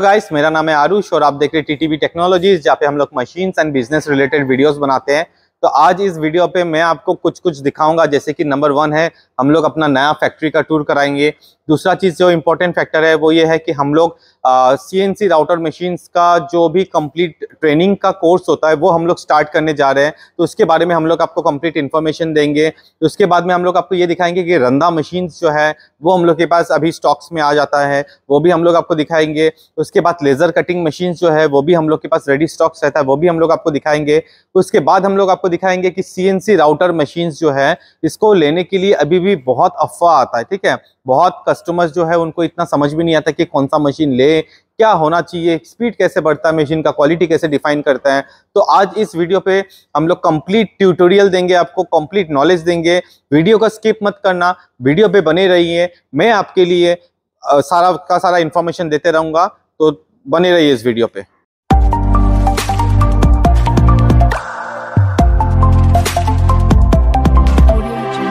Guys मेरा नाम है आरुष और आप देख रहे हैं टीटीवी टेक्नोलॉजीज़ जहाँ पे हम लोग machines and business related videos बनाते हैं। तो आज इस वीडियो पे मैं आपको कुछ कुछ दिखाऊँगा, जैसे कि नंबर वन है, हम लोग अपना नया फैक्ट्री का टूर कराएँगे। दूसरा चीज़ जो इम्पोर्टेंट फैक्टर है, वो ये है कि हम लोग C N C router machines का जो भी कंप्लीट ट्रेनिंग का कोर्स होता है, वो हम लोग स्टार्ट करने जा रहे हैं। तो उसके बारे में हम लोग आपको कंप्लीट इन्फॉर्मेशन देंगे। तो उसके बाद में हम लोग आपको ये दिखाएँगे कि रंदा मशीन्स जो है, वो हम लोग के पास अभी स्टॉक्स में आ जाता है। वो भी हम लोग आपको दिखाएँगे। उसके बाद लेज़र कटिंग मशीन जो है, वो भी हम लोग के पास रेडी स्टॉक्स रहता है, वो भी हम लोग आपको दिखाएँगे। उसके बाद हम लोग आपको दिखाएँगे कि सीएनसी राउटर मशीन्स जो है, इसको लेने के लिए अभी भी बहुत अफवाह आता है, ठीक है? बहुत कस्टमर्स जो है उनको इतना समझ भी नहीं आता कि कौन सा मशीन ले, क्या होना चाहिए स्पीड कैसे बढ़ता है मशीन का क्वालिटी कैसे डिफाइन करता है। तो आज इस वीडियो पे हम लोग कंप्लीट ट्यूटोरियल देंगे आपको कंप्लीट नॉलेज देंगे। वीडियो का स्किप मत करना वीडियो पे बने रहिए। मैं आपके लिए सारा का सारा इन्फॉर्मेशन देते रहूँगा तो बने रहिए इस वीडियो पे।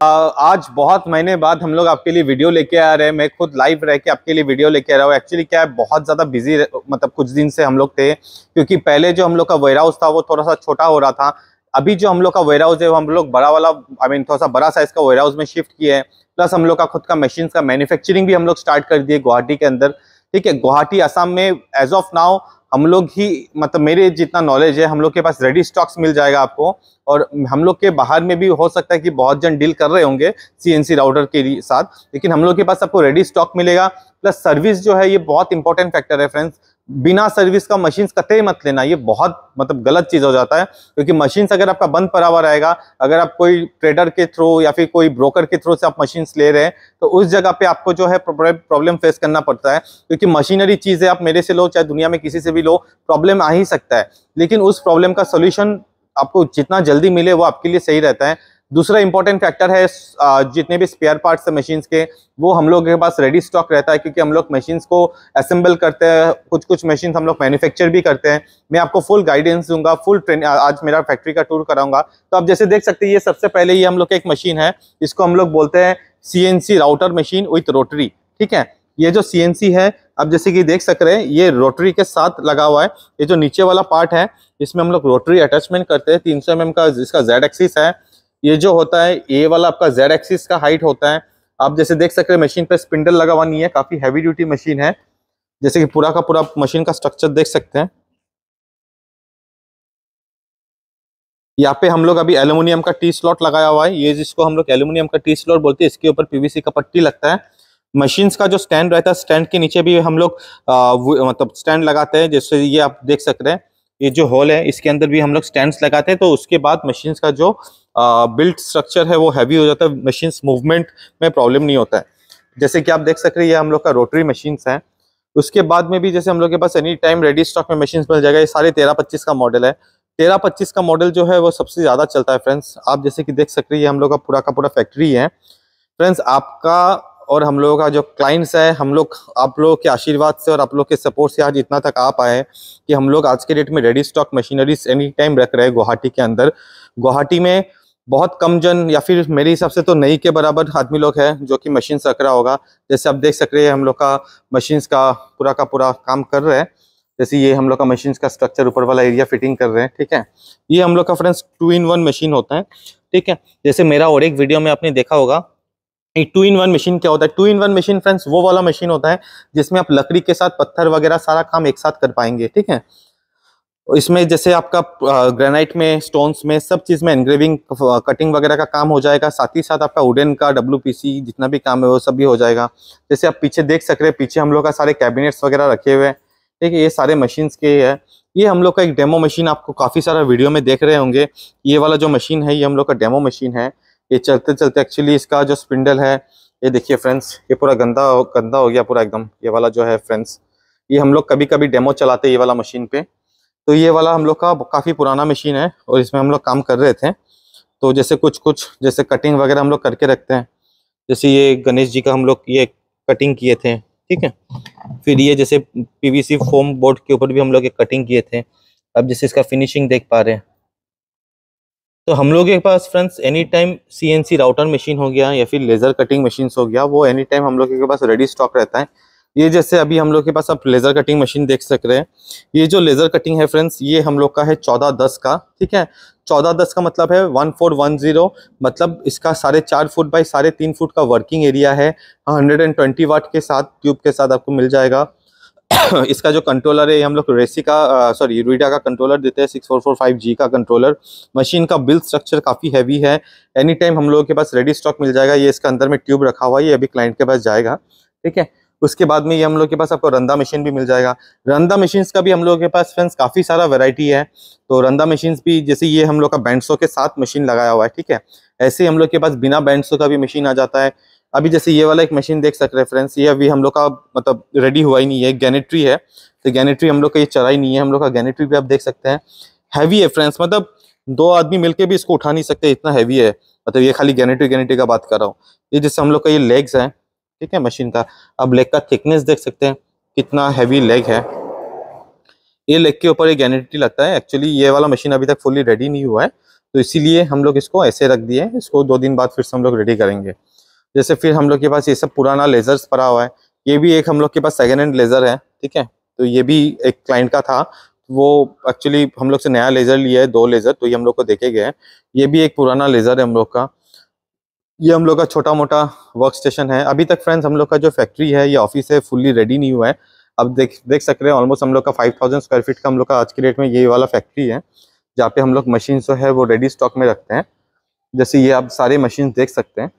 आज बहुत महीने बाद हम लोग आपके लिए वीडियो लेके आ रहे हैं। मैं खुद लाइव रह के आपके लिए वीडियो लेके आ रहा हूँ। एक्चुअली क्या है, बहुत ज़्यादा बिज़ी मतलब कुछ दिन से हम लोग थे, क्योंकि पहले जो हम लोग का वेयर हाउस था वो थोड़ा सा छोटा हो रहा था। अभी जो हम लोग का वेयर हाउस है, वो हम लोग बड़ा वाला आई मीन थोड़ा सा बड़ा साइज़ का वेयर हाउस में शिफ्ट किया है। प्लस हम लोग का खुद का मशीन का मैन्युफैक्चरिंग भी हम लोग स्टार्ट कर दिए गुवाहाटी के अंदर। ठीक है, गुवाहाटी, असम में एज ऑफ़ नाउ हम लोग ही मतलब मेरे जितना नॉलेज है, हम लोग के पास रेडी स्टॉक्स मिल जाएगा आपको। और हम लोग के बाहर में भी हो सकता है कि बहुत जन डील कर रहे होंगे सीएनसी राउटर के साथ। लेकिन हम लोग के पास आपको रेडी स्टॉक मिलेगा। प्लस सर्विस जो है, ये बहुत इंपॉर्टेंट फैक्टर है फ्रेंड्स बिना सर्विस का मशीन कतई मत लेना, ये बहुत मतलब गलत चीज़ हो जाता है, क्योंकि मशीन अगर आपका बंद पड़ा हुआ रहेगा, अगर आप कोई ट्रेडर के थ्रू या फिर कोई ब्रोकर के थ्रू से आप मशीन ले रहे हैं तो उस जगह पे आपको जो है प्रॉब्लम फेस करना पड़ता है, क्योंकि मशीनरी चीज़ है आप मेरे से लो, चाहे दुनिया में किसी से भी लो प्रॉब्लम आ ही सकता है। लेकिन उस प्रॉब्लम का सोल्यूशन आपको जितना जल्दी मिले वो आपके लिए सही रहता है। दूसरा इंपॉर्टेंट फैक्टर है जितने भी स्पेयर पार्ट्स है मशीन्स के, वो हम लोग के पास रेडी स्टॉक रहता है, क्योंकि हम लोग मशीन्स को असेंबल करते हैं कुछ कुछ मशीन हम लोग मैन्युफैक्चर भी करते हैं। मैं आपको फुल गाइडेंस दूँगा फुल ट्रेन आज मेरा फैक्ट्री का टूर कराऊँगा। तो आप जैसे देख सकते हैं, ये सबसे पहले ये हम लोग की एक मशीन है, इसको हम लोग बोलते हैं CNC router machine with rotary ठीक है? ये जो सीएनसी है, आप जैसे कि देख सक रहे हैं, ये रोटरी के साथ लगा हुआ है, ये जो नीचे वाला पार्ट है, इसमें हम लोग रोटरी अटैचमेंट करते हैं, तीन सौ एम का जिसका जेड एक्सिस है ये जो होता है ए वाला आपका जेड एक्सिस का हाइट होता है। आप जैसे देख सकते हैं मशीन पे स्पिंडल लगा हुआ नहीं है, काफ़ी हैवी ड्यूटी मशीन है। जैसे कि पूरा का पूरा मशीन का स्ट्रक्चर देख सकते हैं। यहाँ पे हम लोग अभी एल्यूमिनियम का टी स्लॉट लगाया हुआ है। ये जिसको हम लोग एल्यूमिनियम का टी स्लॉट बोलते हैं, इसके ऊपर पीवीसी का पट्टी लगता है। मशीन्स का जो स्टैंड रहता है स्टैंड के नीचे भी हम लोग मतलब स्टैंड लगाते हैं, जैसे ये आप देख सकते हैं। ये जो हॉल है, इसके अंदर भी हम लोग स्टैंड लगाते हैं तो उसके बाद मशीन्स का जो बिल्ट स्ट्रक्चर है, वो हैवी हो जाता है। मशीन मूवमेंट में प्रॉब्लम नहीं होता है। जैसे कि आप देख सक रहे हैं, ये हम लोग का रोटरी मशीन है। उसके बाद में भी जैसे हम लोग के पास एनी टाइम रेडी स्टॉक में मशीन मिल जाएगा। ये सारे तेरह पच्चीस का मॉडल है। तेरह पच्चीस का मॉडल जो है, वो सबसे ज़्यादा चलता है फ्रेंड्स आप जैसे कि देख सकते हैं हम लोग का पूरा का पूरा फैक्ट्री है। फ्रेंड्स आपका और हम लोगों का जो क्लाइंट्स है, हम लोग, आप लोगों के आशीर्वाद से और आप लोग के सपोर्ट से आज इतना तक आ पाए कि हम लोग आज के डेट में ready stock machineries any time रख रहे हैं गुवाहाटी के अंदर। गुवाहाटी में बहुत कम जन या फिर मेरे हिसाब से तो नई के बराबर आदमी लोग हैं जो कि मशीन रख रहा होगा। जैसे आप देख सक रहे हैं, हम लोग का मशीन्स का पूरा का पूरा काम कर रहे हैं। जैसे ये हम लोग का मशीन का स्ट्रक्चर ऊपर वाला एरिया फिटिंग कर रहे हैं, ठीक है? ये हम लोग का friends two in one machine होता है, ठीक है? जैसे मेरा और एक वीडियो में आपने देखा होगा एक टू इन वन मशीन क्या होता है? Two in one machine friends वो वाला मशीन होता है जिसमें आप लकड़ी के साथ पत्थर वगैरह सारा काम एक साथ कर पाएँगे, ठीक है? इसमें जैसे आपका ग्रेनाइट में स्टोन्स में, सब चीज़ में एनग्रेविंग कटिंग वगैरह का काम हो जाएगा। साथ ही साथ आपका वुडन का डब्ल्यूपीसी जितना भी काम है वो सब भी हो जाएगा। जैसे आप पीछे देख सक रहे हैं, पीछे हम लोग का सारे कैबिनेट्स वगैरह रखे हुए हैं, ठीक है? ये सारे मशीन्स के है ये हम लोग का एक डेमो मशीन आपको काफ़ी सारा वीडियो में देख रहे होंगे। ये वाला जो मशीन है, ये हम लोग का डेमो मशीन है। ये चलते चलते एक्चुअली इसका जो स्पिंडल है, ये देखिए फ्रेंड्स ये पूरा गंदा गंदा हो गया पूरा एकदम। ये वाला जो है फ्रेंड्स ये हम लोग कभी कभी डेमो चलाते ये वाला मशीन पे। तो ये वाला हम लोग का काफ़ी पुराना मशीन है और इसमें हम लोग काम कर रहे थे। तो जैसे कुछ कुछ, जैसे कटिंग वगैरह हम लोग करके रखते हैं। जैसे ये गणेश जी का हम लोग ये कटिंग किए थे, ठीक है? फिर ये जैसे पीवीसी फोम बोर्ड के ऊपर भी हम लोग ये कटिंग किए थे। अब जैसे इसका फिनिशिंग देख पा रहे हैं। तो हम लोग के पास friends any time CNC router machine हो गया या फिर लेजर कटिंग मशीन हो गया, वो एनी टाइम हम लोग के पास रेडी स्टॉक रहता है। ये जैसे अभी हम लोग के पास आप लेज़र कटिंग मशीन देख सक रहे हैं। ये जो लेज़र कटिंग है फ्रेंड्स ये हम लोग का है चौदह दस का, ठीक है? चौदह दस का मतलब है वन फोर वन ज़ीरो मतलब इसका साढ़े चार फुट बाई साढ़े तीन फुट का वर्किंग एरिया है। हंड्रेड एंड ट्वेंटी वाट के साथ ट्यूब के साथ आपको मिल जाएगा। इसका जो कंट्रोलर है हम लोग रेसी का सॉरी रुईडा का कंट्रोलर देते हैं six four four five G का कंट्रोलर मशीन का बिल्ड स्ट्रक्चर काफ़ी हैवी है. एनी टाइम हम लोगों के पास रेडी स्टॉक मिल जाएगा, ये इसका अंदर में ट्यूब रखा हुआ है, ये अभी क्लाइंट के पास जाएगा, ठीक है? उसके बाद में ये हम लोग के पास आपको रंदा मशीन भी मिल जाएगा. रंदा मशीन का भी हम लोग के पास फ्रेंड्स काफ़ी सारा वेराइटी है. तो रंदा मशीन भी, जैसे ये हम लोग का बैंडसो के साथ मशीन लगाया हुआ है, ठीक है? ऐसे हम लोग के पास बिना बैंडसो का भी मशीन आ जाता है. अभी जैसे ये वाला एक मशीन देख सकते हैं फ्रेंड्स ये अभी हम लोग का मतलब रेडी हुआ ही नहीं है गैनेट्री है। तो गैनेट्री हम लोग का ये चला ही नहीं है, हम लोग का गैनेट्री भी आप देख सकते हैं। हैवी है फ्रेंड्स मतलब दो आदमी मिलके भी इसको उठा नहीं सकते, इतना हैवी है। मतलब ये खाली गैनेट्री गैनेट्री का बात कर रहा हूँ। ये जैसे हम लोग का ये लेग्स है, ठीक है मशीन का। अब लेग का थिकनेस देख सकते हैं, कितना हैवी लेग है। ये लेग के ऊपर ये गैनेट्री लगता है। एक्चुअली ये वाला मशीन अभी तक फुल्ली रेडी नहीं हुआ है। तो इसीलिए हम लोग इसको ऐसे रख दिए इसको दो दिन बाद फिर से हम लोग रेडी करेंगे। जैसे फिर हम लोग के पास ये सब पुराना लेजर्स पड़ा हुआ है ये भी एक हम लोग के पास सेकेंड हैंड लेजर है ठीक है तो ये भी एक क्लाइंट का था वो एक्चुअली हम लोग से नया लेजर लिया है दो लेजर तो ये हम लोग को देखे गए हैं ये भी एक पुराना लेजर है हम लोग का ये हम लोग का छोटा मोटा वर्क स्टेशन है अभी तक फ्रेंड्स हम लोग का जो फैक्ट्री है ये ऑफ़िस है फुल्ली रेडी नहीं हुआ है अब देख देख सक रहे हैं ऑलमोस्ट हम लोग का फाइव थाउज़ेंड स्क्वायर फीट का हम लोग का आज के डेट में ये वाला फैक्ट्री है जहाँ पे हम लोग मशीन जो है वो रेडी स्टॉक में रखते हैं जैसे ये आप सारे मशीन देख सकते हैं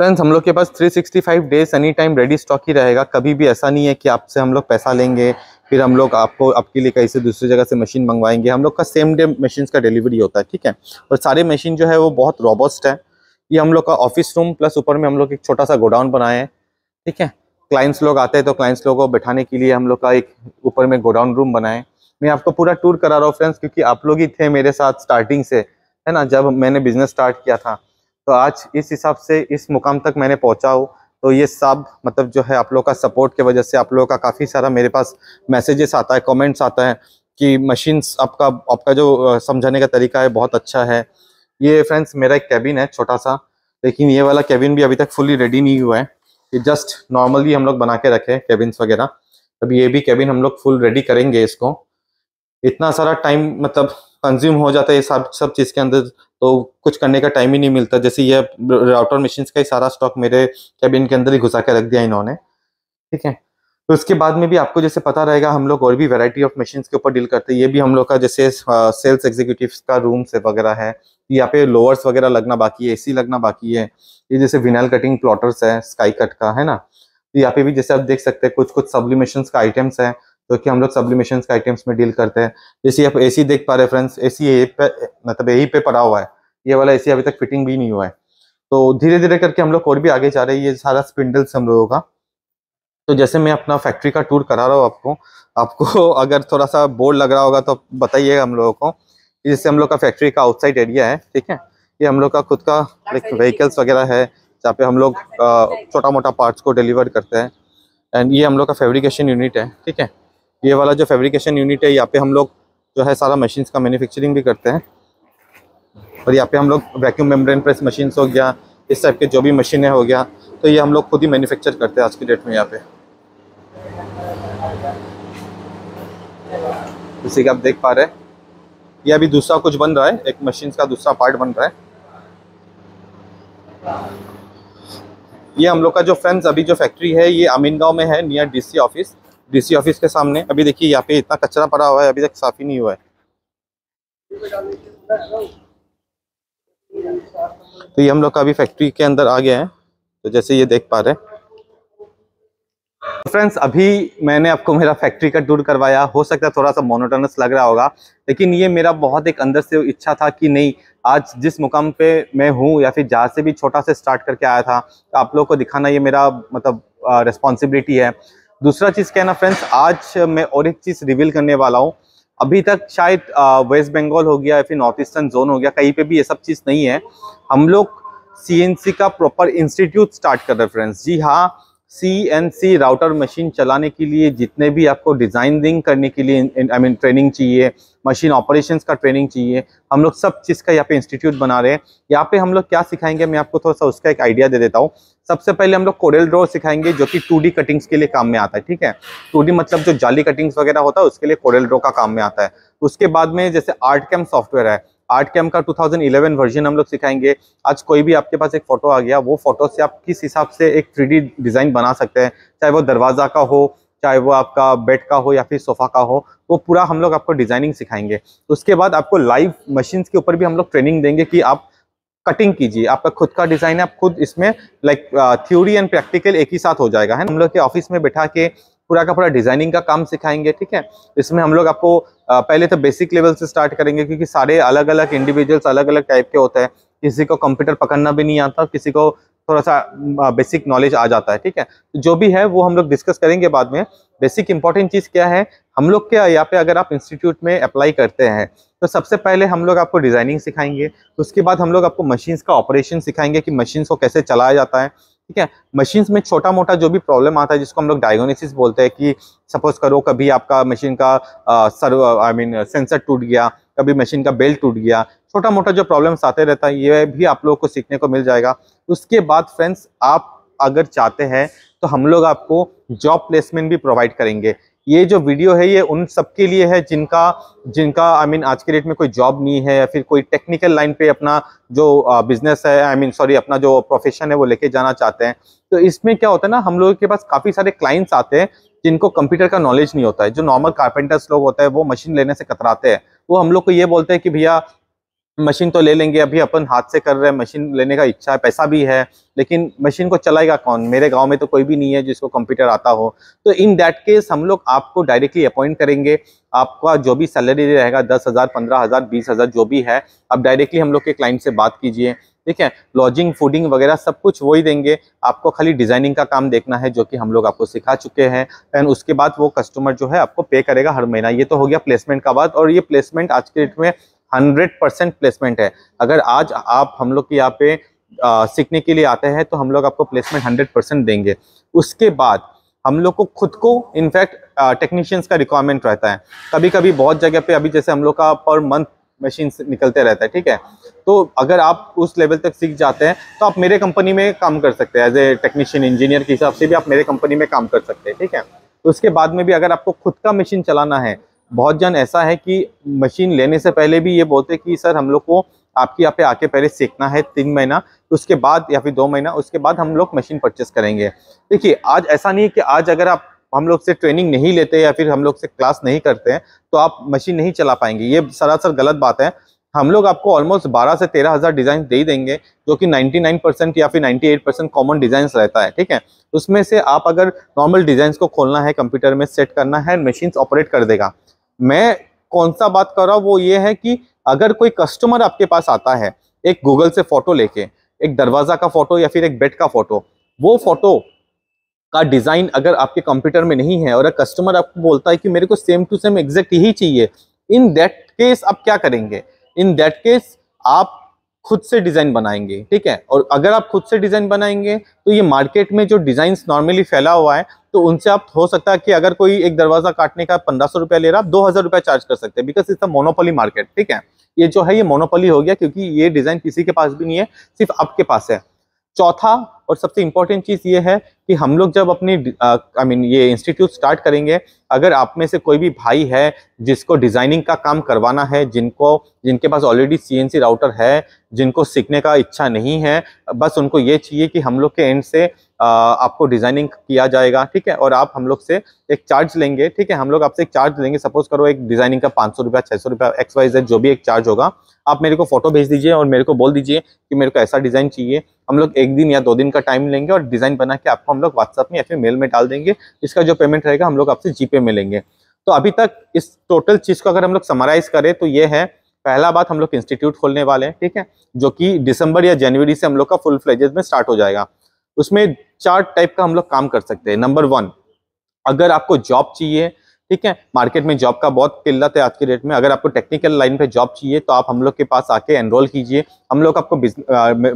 फ्रेंड्स हम लोग के पास 365 days any time ready stock ही रहेगा। कभी भी ऐसा नहीं है कि आपसे हम लोग पैसा लेंगे, फिर हम लोग आपको, आपके लिए कहीं से दूसरी जगह से मशीन मंगवाएँगे। हम लोग का सेम डे मशीन का डिलीवरी होता है, ठीक है? और सारे मशीन जो है वो बहुत रॉबस्ट है। ये हम लोग का ऑफ़िस रूम प्लस ऊपर में हम लोग एक छोटा सा गोडाउन बनाए हैं, ठीक है? क्लाइंट्स लोग आते हैं तो क्लाइंट्स लोगों को बैठाने के लिए हम लोग का एक ऊपर में गोडाउन रूम बनाए मैं आपको पूरा टूर करा रहा हूँ फ्रेंड्स क्योंकि आप लोग ही थे मेरे साथ स्टार्टिंग से, है ना? जब मैंने बिज़नेस स्टार्ट किया था। तो आज इस हिसाब से इस मुकाम तक मैंने पहुँचा हूँ। तो ये सब मतलब जो है आप लोग का सपोर्ट की वजह से आप लोगों का काफ़ी सारा मेरे पास मैसेजेस आता है कमेंट्स आता है कि मशीन्स आपका आपका जो समझाने का तरीका है बहुत अच्छा है। ये फ्रेंड्स मेरा एक कैबिन है छोटा सा, लेकिन ये वाला कैबिन भी अभी तक फुली रेडी नहीं हुआ है। ये जस्ट नॉर्मली हम लोग बना के रखे हैं कैबिन्स वगैरह। अभी ये भी कैबिन हम लोग फुल रेडी करेंगे इसको। इतना सारा टाइम मतलब कंज्यूम हो जाता है सब सब चीज़ के अंदर तो कुछ करने का टाइम ही नहीं मिलता। जैसे ये राउटर मशीन का ही सारा स्टॉक मेरे कैबिन के अंदर ही घुसा के रख दिया इन्होंने। ठीक है? तो उसके बाद में भी आपको जैसे पता रहेगा, हम लोग और भी वैरायटी ऑफ़ मशीन के ऊपर डील करते हैं। ये भी हम लोग का जैसे सेल्स एग्जीक्यूटिव का रूम से वगैरह है। यहाँ पे लोअर्स वगैरह लगना बाकी है एसी लगना बाकी है। ये जैसे विनाइल कटिंग प्लॉटर्स है स्काई कट का, है ना? तो यहाँ पे भी जैसे आप देख सकते हैं कुछ कुछ सब्लिमेशन का आइटम्स है। तो कि हम लोग सब्लिमेशन के आइटम्स में डील करते हैं। जैसे आप एसी देख पा रहे हैं फ्रेंड्स एसी यही पे मतलब यही पे पड़ा हुआ है। ये वाला एसी अभी तक फिटिंग भी नहीं हुआ है। तो धीरे धीरे करके हम लोग और भी आगे जा रहे हैं। ये सारा स्पिंडल्स हम लोगों का। तो जैसे मैं अपना फैक्ट्री का टूर करा रहा हूँ आपको आपको अगर थोड़ा सा बोर्ड लग रहा होगा तो बताइएगा हम लोगों को। जैसे हम लोग का फैक्ट्री का आउटसाइड एरिया है ठीक है? ये हम लोग का खुद का लाइक व्हीकल्स वगैरह है जहाँ पे हम लोग छोटा मोटा पार्ट्स को डिलीवर करते हैं। एंड ये हम लोग का फेब्रिकेशन यूनिट है ठीक है? ये वाला जो फेब्रिकेशन यूनिट है, यहाँ पे हम लोग जो है सारा मशीन्स का मैन्युफैक्चरिंग भी करते हैं। और यहाँ पे हम लोग वैक्यूम मेम्ब्रेन प्रेस मशीन्स हो गया, इस टाइप के जो भी मशीनें हो गया तो ये हम लोग खुद ही मैन्युफैक्चर करते हैं आज की डेट में यहाँ पे। जैसे कि आप देख पा रहे हैं, ये अभी दूसरा कुछ बन रहा है, एक मशीन का दूसरा पार्ट बन रहा है। ये हम लोग का जो फ्रेंड्स अभी जो फैक्ट्री है, ये अमीन में है near DC office DC office के सामने। अभी देखिए यहाँ पे इतना कचरा पड़ा हुआ है, अभी तक साफ़ ही नहीं हुआ है। तो ये हम लोग का अभी फैक्ट्री के अंदर आ गया है। तो जैसे ये देख पा रहे हैं। फ्रेंड्स अभी मैंने आपको मेरा फैक्ट्री का टूर करवाया। हो सकता है थोड़ा सा मोनोटनस लग रहा होगा, लेकिन ये मेरा बहुत एक अंदर से इच्छा था कि नहीं, आज जिस मुकाम पे मैं हूँ या फिर जहाँ से भी छोटा से स्टार्ट करके आया था तो आप लोगों को दिखाना ये मेरा मतलब रिस्पॉन्सिबिलिटी है। दूसरा चीज़ क्या है ना फ्रेंड्स आज मैं और एक चीज़ रिवील करने वाला हूँ। अभी तक शायद वेस्ट बंगाल हो गया या फिर नॉर्थ ईस्टर्न जोन हो गया, कहीं पे भी ये सब चीज़ नहीं है। हम लोग सीएनसी का प्रॉपर इंस्टीट्यूट स्टार्ट कर रहे हैं फ्रेंड्स जी हाँ सी राउटर मशीन चलाने के लिए, जितने भी आपको डिज़ाइनिंग करने के लिए आई मीन ट्रेनिंग चाहिए मशीन ऑपरेशंस का ट्रेनिंग चाहिए, हम लोग सब चीज़ का यहाँ पे इंस्टीट्यूट बना रहे हैं। यहाँ पे हम लोग क्या सिखाएँगे, मैं आपको थोड़ा सा उसका एक आइडिया दे देता हूँ। सबसे पहले हम लोग कोरेल ड्रॉ सिखाएँगे, जो कि टू कटिंग्स के लिए काम में आता है, ठीक है? टू मतलब जो जाली कटिंग्स वगैरह होता है, उसके लिए कोरेल ड्रॉ का काम में आता है। उसके बाद में जैसे आर्ट कैम सॉफ्टवेयर है आर्ट कैम का 2011 वर्जन हम लोग सिखाएँगे। आज कोई भी आपके पास एक फ़ोटो आ गया, वो फ़ोटो से आप किस हिसाब से एक थ्री डिज़ाइन बना सकते हैं? चाहे वो दरवाज़ा का हो, चाहे वो आपका बेड का हो या फिर सोफा का हो, वो पूरा हम लोग आपको डिज़ाइनिंग सिखाएँगे। उसके बाद आपको लाइव मशीन के ऊपर भी हम लोग ट्रेनिंग देंगे कि आप कटिंग कीजिए। आपका खुद का डिज़ाइन है, आप खुद इसमें लाइक थ्योरी एंड प्रैक्टिकल एक ही साथ हो जाएगा, है हम लोग के ऑफ़िस में बैठा के पूरा का पूरा डिज़ाइनिंग का काम सिखाएँगे, ठीक है? इसमें हम लोग आपको पहले तो बेसिक लेवल से स्टार्ट करेंगे, क्योंकि सारे अलग अलग इंडिविजुअल्स अलग अलग टाइप के होते हैं। किसी को कंप्यूटर पकड़ना भी नहीं आता, किसी को थोड़ा सा बेसिक नॉलेज आ जाता है, ठीक है? जो भी है, वो हम लोग डिस्कस करेंगे बाद में। बेसिक इंपॉर्टेंट चीज़ क्या है? हम लोग के यहाँ पे अगर आप इंस्टीट्यूट में अप्लाई करते हैं तो सबसे पहले हम लोग आपको डिज़ाइनिंग सिखाएँगे। उसके बाद हम लोग आपको मशीन्स का ऑपरेशन सिखाएँगे कि मशीन्स को कैसे चलाया जाता है। ठीक है? मशीन्स में छोटा मोटा जो भी प्रॉब्लम आता है, जिसको हम लोग डायग्नोसिस बोलते हैं कि सपोज़ करो कभी आपका मशीन का सर्व आई मीन सेंसर टूट गया, कभी मशीन का बेल्ट टूट गया छोटा मोटा जो प्रॉब्लम्स आते रहता है, ये भी आप लोगों को सीखने को मिल जाएगा। उसके बाद फ्रेंड्स आप अगर चाहते हैं तो हम लोग आपको जॉब प्लेसमेंट भी प्रोवाइड करेंगे। ये जो वीडियो है ये उन सबके लिए है जिनका जिनका आई I मीन mean, आज के डेट में कोई जॉब नहीं है या फिर कोई टेक्निकल लाइन पे अपना जो बिज़नेस है आई मीन सॉरी अपना जो प्रोफेशन है वो लेके जाना चाहते हैं। तो इसमें क्या होता है ना हम लोगों के पास काफ़ी सारे क्लाइंट्स आते हैं जिनको कंप्यूटर का नॉलेज नहीं होता है। जो नॉर्मल कारपेंटर्स लोग होते हैं वो मशीन लेने से कतराते हैं। वो हम लोग को ये बोलते हैं कि भैया मशीन तो ले लेंगे, अभी अपन हाथ से कर रहे हैं, मशीन लेने का इच्छा है, पैसा भी है, लेकिन मशीन को चलाएगा कौन? मेरे गाँव में तो कोई भी नहीं है जिसको कंप्यूटर आता हो। तो इन दैट केस हम लोग आपको डायरेक्टली अपॉइंट करेंगे। आपका जो भी सैलरी रहेगा, दस हज़ार, पंद्रह हज़ार, बीस हज़ार, जो भी है, आप डायरेक्टली हम लोग के क्लाइंट से बात कीजिए। ठीक है? लॉजिंग फूडिंग वगैरह सब कुछ वही देंगे। आपको खाली डिज़ाइनिंग का काम देखना है, जो कि हम लोग आपको सिखा चुके हैं। एंड उसके बाद वो कस्टमर जो है, आपको पे करेगा हर महीना। ये तो हो गया प्लेसमेंट का बात और ये प्लेसमेंट आज के डेट में हंड्रेड परसेंट प्लेसमेंट है। अगर आज आप, हम लोग के यहाँ पे सीखने के लिए आते हैं तो हम लोग आपको प्लेसमेंट हंड्रेड परसेंट देंगे। उसके बाद हम लोग को खुद को, इनफैक्ट टेक्नीशियंस का रिक्वायरमेंट रहता है। कभी कभी बहुत जगह पे अभी जैसे हम लोग का पर मंथ मशीन निकलते रहता है, ठीक है? तो अगर आप उस लेवल तक सीख जाते हैं तो आप मेरे कंपनी में काम कर सकते हैं। एज ए टेक्नीशियन इंजीनियर के हिसाब से भी आप मेरे कंपनी में काम कर सकते हैं, ठीक है? तो उसके बाद में भी अगर आपको खुद का मशीन चलाना है बहुत जन ऐसा है कि मशीन लेने से पहले भी ये बोलते कि, सर, हम लोग को आपके यहाँ पे आके पहले सीखना है तीन महीना, उसके बाद या फिर दो महीना, उसके बाद हम लोग मशीन परचेस करेंगे। देखिए, आज ऐसा नहीं है कि आज अगर आप, हम लोग से ट्रेनिंग नहीं लेते या फिर हम लोग से क्लास नहीं करते हैं तो आप मशीन नहीं चला पाएँगे। ये सरासर गलत बात है। हम लोग आपको ऑलमोस्ट 12 से तेरह हज़ार डिज़ाइन दे देंगे, जो कि 99 परसेंट या फिर 98 परसेंट कॉमन डिज़ाइन रहता है, ठीक है? उसमें से आप अगर नॉर्मल डिज़ाइन को खोलना है कंप्यूटर में सेट करना है मशीन ऑपरेट कर देगा। मैं कौन सा बात कर रहा हूँ, वो ये है कि अगर कोई कस्टमर आपके पास आता है, एक गूगल से फ़ोटो लेके, एक दरवाज़ा का फ़ोटो या फिर एक बेड का फ़ोटो वो फ़ोटो का डिज़ाइन अगर आपके कंप्यूटर में नहीं है और अगर कस्टमर आपको बोलता है कि मेरे को सेम टू सेम एग्जैक्ट यही चाहिए इन दैट केस आप क्या करेंगे? इन दैट केस आप खुद से डिज़ाइन बनाएँगे, ठीक है? और अगर आप खुद से डिज़ाइन बनाएँगे तो ये मार्केट में जो डिज़ाइन नॉर्मली फैला हुआ है तो उनसे आप, हो सकता है कि अगर कोई एक दरवाज़ा काटने का पंद्रह सौ रुपया ले रहा आप दो हज़ार रुपया चार्ज कर सकते हैं because it's a monopoly market ठीक है? ये जो है, ये मोनोपोली हो गया, क्योंकि ये डिज़ाइन किसी के पास भी नहीं है, सिर्फ़ आपके पास है। चौथा और सबसे इम्पोर्टेंट चीज़ ये है कि हम लोग जब अपनी आई मीन ये इंस्टीट्यूट स्टार्ट करेंगे, अगर आप में से कोई भी भाई है जिसको डिज़ाइनिंग का काम करवाना है, जिनको, जिनके पास ऑलरेडी सीएनसी राउटर है, जिनको सीखने का इच्छा नहीं है, बस उनको ये चाहिए कि हम लोग के एंड से आपको डिज़ाइनिंग किया जाएगा, ठीक है? और आप हम लोग से एक चार्ज लेंगे, ठीक है? हम लोग आपसे एक चार्ज लेंगे। सपोज़ करो एक डिज़ाइनिंग का पाँच सौ रुपया छः सौ रुपया एक्स वाई जेड जो भी एक चार्ज होगा, आप मेरे को फ़ोटो भेज दीजिए और मेरे को बोल दीजिए कि मेरे को ऐसा डिज़ाइन चाहिए। हम लोग एक दिन या दो दिन का टाइम लेंगे और डिज़ाइन बना के आपको हम लोग व्हाट्सअप में या फिर मेल में डाल देंगे। इसका जो पेमेंट रहेगा, हम लोग आपसे जीपे में लेंगे। तो अभी तक इस टोटल चीज़ को अगर हम लोग समराइज करें तो ये है, पहला बात हम लोग इंस्टीट्यूट खोलने वाले हैं, ठीक है? जो कि दिसंबर या जनवरी से हम लोग का फुल फ्लेजेस में स्टार्ट हो जाएगा। उसमें चार टाइप का हम लोग काम कर सकते हैं। नंबर वन अगर आपको जॉब चाहिए, ठीक है मार्केट में जॉब का बहुत किल्लत है आज के डेट में, अगर आपको टेक्निकल लाइन पे जॉब चाहिए तो आप हम लोग के पास आके एनरोल कीजिए। हम लोग आपको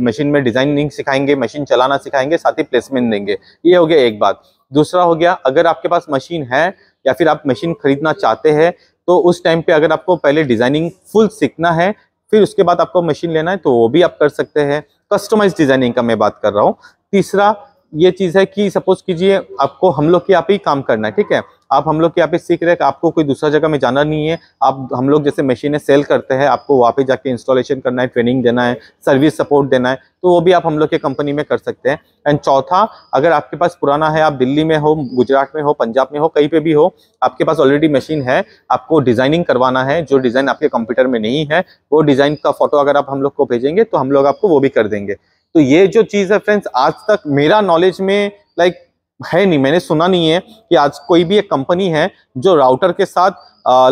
मशीन में डिज़ाइनिंग सिखाएँगे मशीन चलाना सिखाएँगे, साथ ही प्लेसमेंट देंगे। ये हो गया एक बात। दूसरा हो गया, अगर आपके पास मशीन है, या फिर आप मशीन खरीदना चाहते हैं तो उस टाइम पे अगर आपको पहले डिज़ाइनिंग फुल सीखना है, फिर उसके बाद आपको मशीन लेना है तो वो भी आप कर सकते हैं। कस्टमाइज डिज़ाइनिंग का मैं बात कर रहा हूँ। तीसरा ये चीज़ है कि सपोज़ कीजिए आपको हम लोग के यहाँ पे ही काम करना है, ठीक है? आप हम लोग के यहाँ पे सीख रहे हैं आपको कोई दूसरा जगह में जाना नहीं है, आप, हम लोग जैसे मशीनें सेल करते हैं, आपको वहाँ पे जाके इंस्टॉलेशन करना है ट्रेनिंग देना है सर्विस सपोर्ट देना है तो वो भी आप हम लोग के कंपनी में कर सकते हैं। एंड चौथा, अगर आपके पास पुराना है, आप दिल्ली में हो, गुजरात में हो, पंजाब में हो, कहीं पे भी हो, आपके पास ऑलरेडी मशीन है, आपको डिज़ाइनिंग करवाना है, जो डिज़ाइन आपके कंप्यूटर में नहीं है, वो डिज़ाइन का फ़ोटो अगर आप हम लोग को भेजेंगे तो हम लोग आपको वो भी कर देंगे। तो ये जो चीज़ है फ्रेंड्स आज तक मेरा नॉलेज में लाइक है नहीं, मैंने सुना नहीं है कि आज कोई भी एक कंपनी है जो राउटर के साथ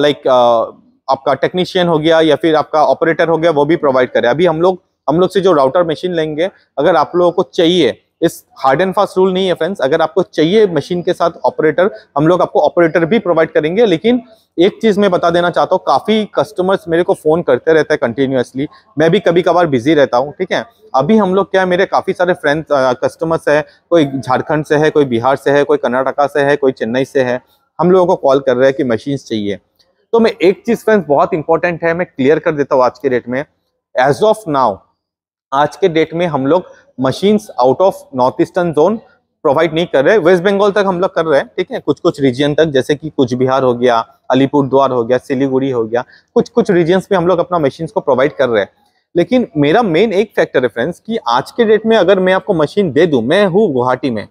लाइक आपका टेक्नीशियन हो गया या फिर आपका ऑपरेटर हो गया, वो भी प्रोवाइड करे। अभी हम लोग हम लोग से जो राउटर मशीन लेंगे, अगर आप लोगों को चाहिए इस हार्ड एंड फास्ट रूल नहीं है फ्रेंड्स अगर आपको चाहिए मशीन के साथ ऑपरेटर हम लोग आपको ऑपरेटर भी प्रोवाइड करेंगे, लेकिन एक चीज़ मैं बता देना चाहता हूँ, काफ़ी कस्टमर्स मेरे को फ़ोन करते रहते हैं कंटिन्यूसली मैं भी कभी कभार बिज़ी रहता हूँ, ठीक है? अभी हम लोग क्या मेरे काफ़ी सारे फ्रेंड्स कस्टमर्स है, कोई झारखंड से है, कोई बिहार से है, कोई कर्नाटका से है, कोई चेन्नई से है, हम लोगों को कॉल कर रहे हैं कि मशीन चाहिए। तो मैं एक चीज़ फ्रेंड्स बहुत इंपॉर्टेंट है, मैं क्लियर कर देता हूँ आज के डेट में. एज ऑफ़ नाउ आज के डेट में हम लोग machines out of north eastern zone provide नहीं कर रहे। वेस्ट बंगाल तक हम लोग कर रहे हैं, ठीक है? कुछ कुछ रीजन तक, जैसे कि कुछ बिहार हो गया अलीपुर द्वार हो गया, सिलीगुड़ी हो गया कुछ कुछ रीजन्स में हम लोग अपना मशीन को प्रोवाइड कर रहे हैं। लेकिन मेरा मेन एक फैक्टर है फ्रेंड्स कि आज के डेट में अगर मैं आपको मशीन दे दूँ, मैं हूँ गुवाहाटी में,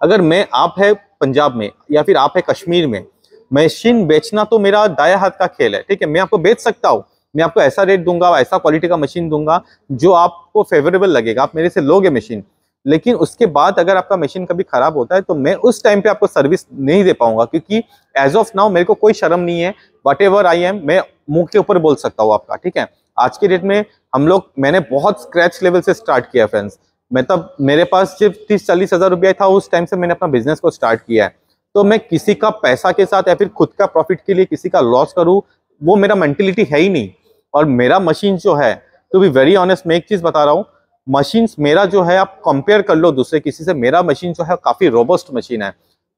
अगर मैं, आप है पंजाब में, या फिर आप है कश्मीर में मशीन बेचना तो मेरा दाया हाथ का खेल है, ठीक है? मैं आपको बेच सकता हूँ मैं आपको ऐसा रेट दूँगा, ऐसा क्वालिटी का मशीन दूँगा, जो आपको फेवरेबल लगेगा। आप मेरे से लोगे मशीन लेकिन उसके बाद अगर आपका मशीन कभी खराब होता है तो मैं उस टाइम पे आपको सर्विस नहीं दे पाऊँगा, क्योंकि एज ऑफ़ नाउ मेरे को कोई शर्म नहीं है। वट एवर आई एम मैं मुँह के ऊपर बोल सकता हूँ आपका, ठीक है? आज के डेट में हम लोग, मैंने बहुत स्क्रैच लेवल से स्टार्ट किया फ्रेंड्स मतलब मेरे पास सिर्फ़ तीस, चालीस हज़ार रुपया था, उस टाइम से मैंने अपना बिज़नेस को स्टार्ट किया है। तो मैं किसी का पैसा के साथ या फिर खुद का प्रॉफिट के लिए किसी का लॉस करूँ, वो मेरा मेंटेलिटी है ही नहीं। और मेरा मशीन जो है टू बी वेरी ऑनेस्ट मैं एक चीज़ बता रहा हूँ मशीन मेरा जो है, आप कंपेयर कर लो दूसरे किसी से, मेरा मशीन जो है काफ़ी रोबस्ट मशीन है।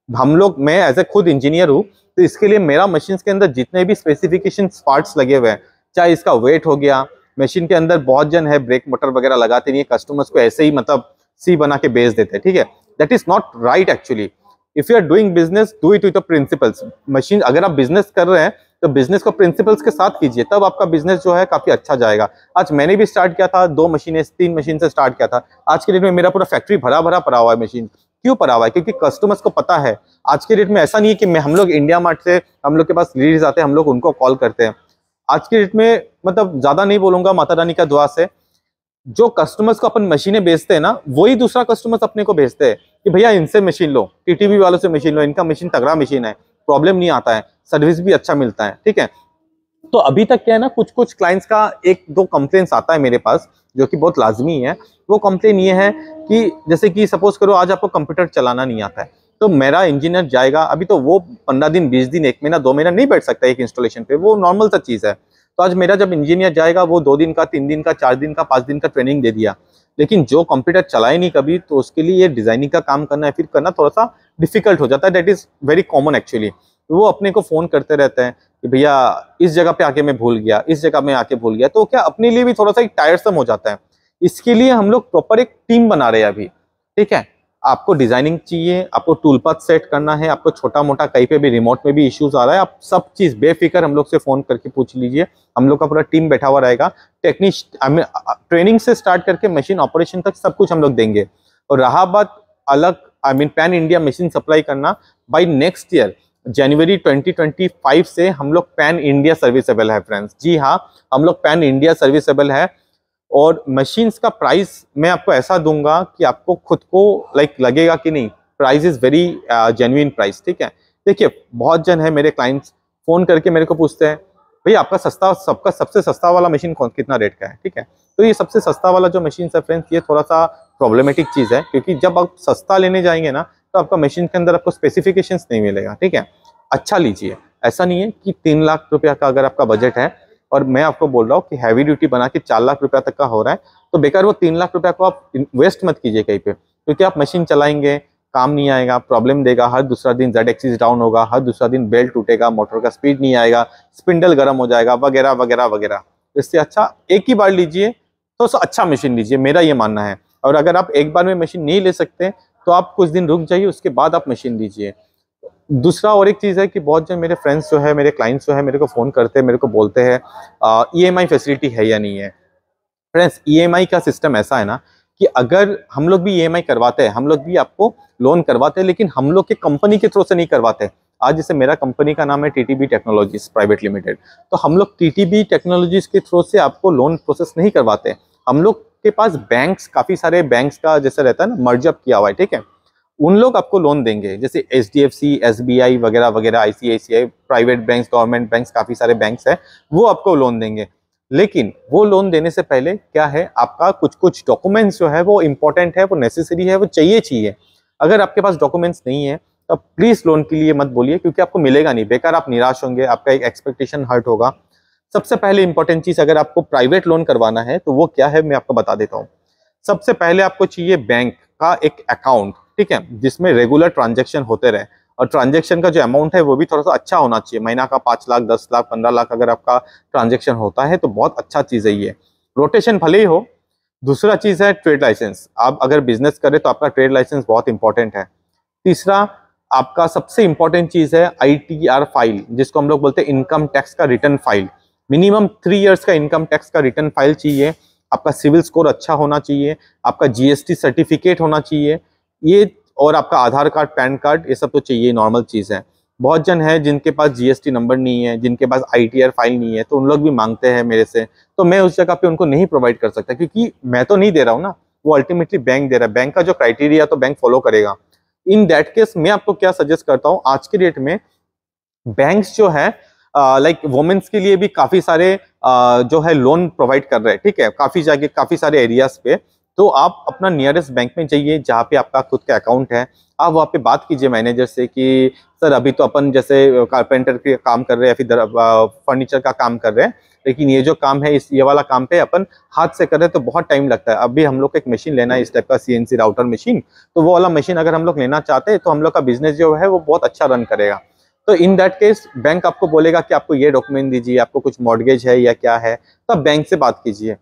हम लोग, मैं एज ए खुद इंजीनियर हूँ तो इसके लिए मेरा मशीन के अंदर जितने भी स्पेसिफिकेशन पार्ट्स लगे हुए हैं, चाहे इसका वेट हो गया मशीन के अंदर बहुत जन है ब्रेक मोटर वगैरह लगाते नहीं है कस्टमर्स को ऐसे ही मतलब सी बना के बेच देते हैं, ठीक है? That is not right actually if you are doing business do it with principles machine अगर आप बिज़नेस कर रहे हैं तो बिज़नेस को प्रिंसिपल्स के साथ कीजिए, तब आपका बिज़नेस जो है काफ़ी अच्छा जाएगा। आज मैंने भी स्टार्ट किया था, दो मशीनें तीन मशीन से स्टार्ट किया था। आज के डेट में मेरा पूरा फैक्ट्री भरा भरा पड़ा हुआ है मशीन क्यों पड़ा हुआ है? क्योंकि कस्टमर्स को पता है, आज के डेट में ऐसा नहीं है कि मैं, हम लोग इंडिया मार्ट से, हम लोग के पास लीड्स आते हैं, हम लोग उनको कॉल करते हैं। आज के डेट में मतलब ज़्यादा नहीं बोलूँगा, माता रानी का दुआ से। जो कस्टमर्स को अपन मशीनें बेचते हैं ना, वही दूसरा कस्टमर्स अपने को भेजते हैं कि भैया इनसे मशीन लो टीटीवी वालों से मशीन लो, इनका मशीन तगड़ा मशीन है। प्रॉब्लम नहीं आता है, सर्विस भी अच्छा मिलता है, ठीक है? तो अभी तक क्या है ना कुछ कुछ क्लाइंट्स का एक दो कंप्लेन्स आता है मेरे पास, जो कि बहुत लाजमी है। वो कंप्लेन ये है कि जैसे कि सपोज़ करो, आज आपको कंप्यूटर चलाना नहीं आता है तो मेरा इंजीनियर जाएगा, अभी तो वो पंद्रह दिन, बीस दिन, एक महीना, दो महीना नहीं बैठ सकता एक इंस्टॉलेशन पे, वो नॉर्मल सा चीज़ है। तो आज मेरा जब इंजीनियर जाएगा, वो दो दिन का, तीन दिन का, चार दिन का, पाँच दिन का ट्रेनिंग दे दिया। लेकिन जो कंप्यूटर चलाए नहीं कभी तो उसके लिए ये डिज़ाइनिंग का काम करना है फिर करना थोड़ा सा डिफ़िकल्ट हो जाता है। That is very common actually वो अपने को फ़ोन करते रहते हैं कि भैया, इस जगह पे आके मैं भूल गया, इस जगह में आके भूल गया तो क्या अपने लिए भी थोड़ा सा एक टायरसम हो जाता है। इसके लिए हम लोग प्रॉपर एक टीम बना रहे हैं अभी। ठीक है? आपको डिज़ाइनिंग चाहिए, आपको टूल पाथ सेट करना है, आपको छोटा मोटा कहीं पे भी रिमोट में भी इश्यूज़ आ रहा है, आप सब चीज़ बेफिक्र हम लोग से फ़ोन करके पूछ लीजिए। हम लोग का पूरा टीम बैठा हुआ रहेगा। टेक्निश ट्रेनिंग से स्टार्ट करके मशीन ऑपरेशन तक सब कुछ हम लोग देंगे। और रहा बात अलग I mean pan India machine supply करना बाई नेक्स्ट ईयर जनवरी 2025 से हम लोग पैन इंडिया सर्विसेबल है फ्रेंड्स जी हाँ हम लोग पैन इंडिया सर्विसेबल है। और मशीन्स का प्राइस मैं आपको ऐसा दूँगा कि आपको खुद को लाइक लगेगा कि नहीं। Price is very genuine price ठीक है? देखिए, बहुत जन है मेरे क्लाइंट्स फ़ोन करके मेरे को पूछते हैं भैया आपका सस्ता, सबका सबसे सस्ता वाला मशीन कौन, कितना रेट का है? ठीक है? तो ये सबसे सस्ता वाला जो मशीन है फ्रेंड्स ये थोड़ा सा प्रॉब्लमेटिक चीज़ है, क्योंकि जब आप सस्ता लेने जाएँगे ना तो आपका मशीन के अंदर आपको स्पेसिफिकेशंस नहीं मिलेगा, ठीक है? अच्छा लीजिए, ऐसा नहीं है कि तीन लाख रुपया का अगर आपका बजट है और मैं आपको बोल रहा हूँ कि हैवी ड्यूटी बना के चार लाख रुपया तक का हो रहा है तो बेकार वो तीन लाख रुपया को आप वेस्ट मत कीजिए कहीं पे, क्योंकि आप मशीन चलाएँगे, काम नहीं आएगा प्रॉब्लम देगा, हर दूसरा दिन जेड एक्सिस डाउन होगा, हर दूसरा दिन बेल्ट टूटेगा मोटर का स्पीड नहीं आएगा स्पिंडल गर्म हो जाएगा, वगैरह वगैरह वगैरह। इससे अच्छा एक ही बार लीजिए तो अच्छा मशीन लीजिए, मेरा ये मानना है। और अगर आप एक बार में मशीन नहीं ले सकते तो आप कुछ दिन रुक जाइए, उसके बाद आप मशीन लीजिए। दूसरा और एक चीज़ है कि बहुत जो मेरे फ्रेंड्स जो है, मेरे क्लाइंट्स जो है, मेरे को फ़ोन करते हैं, मेरे को बोलते हैं ई एम आई फैसिलिटी है या नहीं है? फ्रेंड्स ई एम आई का सिस्टम ऐसा है ना कि अगर हम लोग भी ई एम आई करवाते हैं, हम लोग भी आपको लोन करवाते हैं, लेकिन हम लोग के कंपनी के थ्रू से नहीं करवाते आज जैसे मेरा कंपनी का नाम है टीटीबी टेक्नोलॉजीज़ प्राइवेट लिमिटेड तो हम लोग टीटीबी टेक्नोलॉजीज़ के थ्रू से आपको लोन प्रोसेस नहीं करवाते हम लोग के पास बैंक्स काफ़ी सारे बैंक्स का जैसे रहता है ना मर्जअप किया हुआ है, ठीक है? उन लोग आपको लोन देंगे। जैसे H D F C S B I वगैरह वगैरह I C I C I private bank government bank काफ़ी सारे बैंक्स है, वो आपको लोन देंगे। लेकिन वो लोन देने से पहले क्या है? आपका कुछ कुछ डॉक्यूमेंट्स जो है, वो इम्पोर्टेंट है, वो नेसेसरी है, वो चाहिए चाहिए। अगर आपके पास डॉक्यूमेंट्स नहीं है तो प्लीज़ लोन के लिए मत बोलिए, क्योंकि आपको मिलेगा नहीं। बेकार आप निराश होंगे, आपका एक एक्सपेक्टेशन हर्ट होगा। सबसे पहले इंपॉर्टेंट चीज़ अगर आपको प्राइवेट लोन करवाना है तो वो क्या है? मैं आपको बता देता हूँ। सबसे पहले आपको चाहिए बैंक का एक अकाउंट ठीक है, जिसमें रेगुलर ट्रांजेक्शन होते रहे। और ट्रांजेक्शन का जो अमाउंट है, वो भी थोड़ा सा अच्छा होना चाहिए। महीना का पाँच लाख, दस लाख, पंद्रह लाख अगर आपका ट्रांजेक्शन होता है तो बहुत अच्छा चीज़ है ये। रोटेशन भले ही हो। दूसरा चीज़ है ट्रेड लाइसेंस आप अगर बिज़नेस करें तो आपका ट्रेड लाइसेंस बहुत इंपॉर्टेंट है। तीसरा, आपका सबसे इंपॉर्टेंट चीज़ है आईटीआर फ़ाइल जिसको हम लोग बोलते हैं इनकम टैक्स का return file minimum three years का इनकम टैक्स का रिटर्न फ़ाइल चाहिए। आपका सिविल स्कोर अच्छा होना चाहिए। आपका जीएसटी सर्टिफिकेट होना चाहिए। ये और आपका आधार कार्ड पैन कार्ड ये सब तो चाहिए नॉर्मल चीज़ है। बहुत जन है जिनके पास जीएसटी नंबर नहीं है जिनके पास आईटीआर फ़ाइल नहीं है तो उन लोग भी मांगते हैं मेरे से। तो मैं उस जगह पे उनको नहीं प्रोवाइड कर सकता क्योंकि मैं तो नहीं दे रहा हूँ ना। वो अल्टीमेटली बैंक दे रहा है। बैंक का जो क्राइटेरिया तो बैंक फॉलो करेगा। इन दैट केस मैं आपको क्या सजेस्ट करता हूँ आज के डेट में बैंक जो है लाइक uh, वुमेन्स like, के लिए भी काफ़ी सारे uh, जो है लोन प्रोवाइड कर रहे हैं ठीक है? काफ़ी जगह काफ़ी सारे एरियाज़ पे। तो आप अपना नियरेस्ट बैंक में जाइए, जहाँ पे आपका खुद का अकाउंट है। आप वहाँ पे बात कीजिए मैनेजर से कि, सर, अभी तो अपन जैसे कारपेंटर के काम कर रहे हैं या फिर फर्नीचर का काम कर रहे हैं, लेकिन ये जो काम है, इस, ये वाला काम पे अपन हाथ से कर रहे हैं तो बहुत टाइम लगता है। अभी हम लोग को एक मशीन लेना है, इस टाइप का सीएनसी राउटर मशीन तो वो वाला मशीन अगर हम लोग लेना चाहते हैं तो हम लोग का बिज़नेस जो है, वो बहुत अच्छा रन करेगा। तो इन दैट केस बैंक आपको बोलेगा कि आपको ये डॉक्यूमेंट दीजिए, आपको कुछ मॉडगेज है या क्या है तो आप बैंक से बात कीजिए।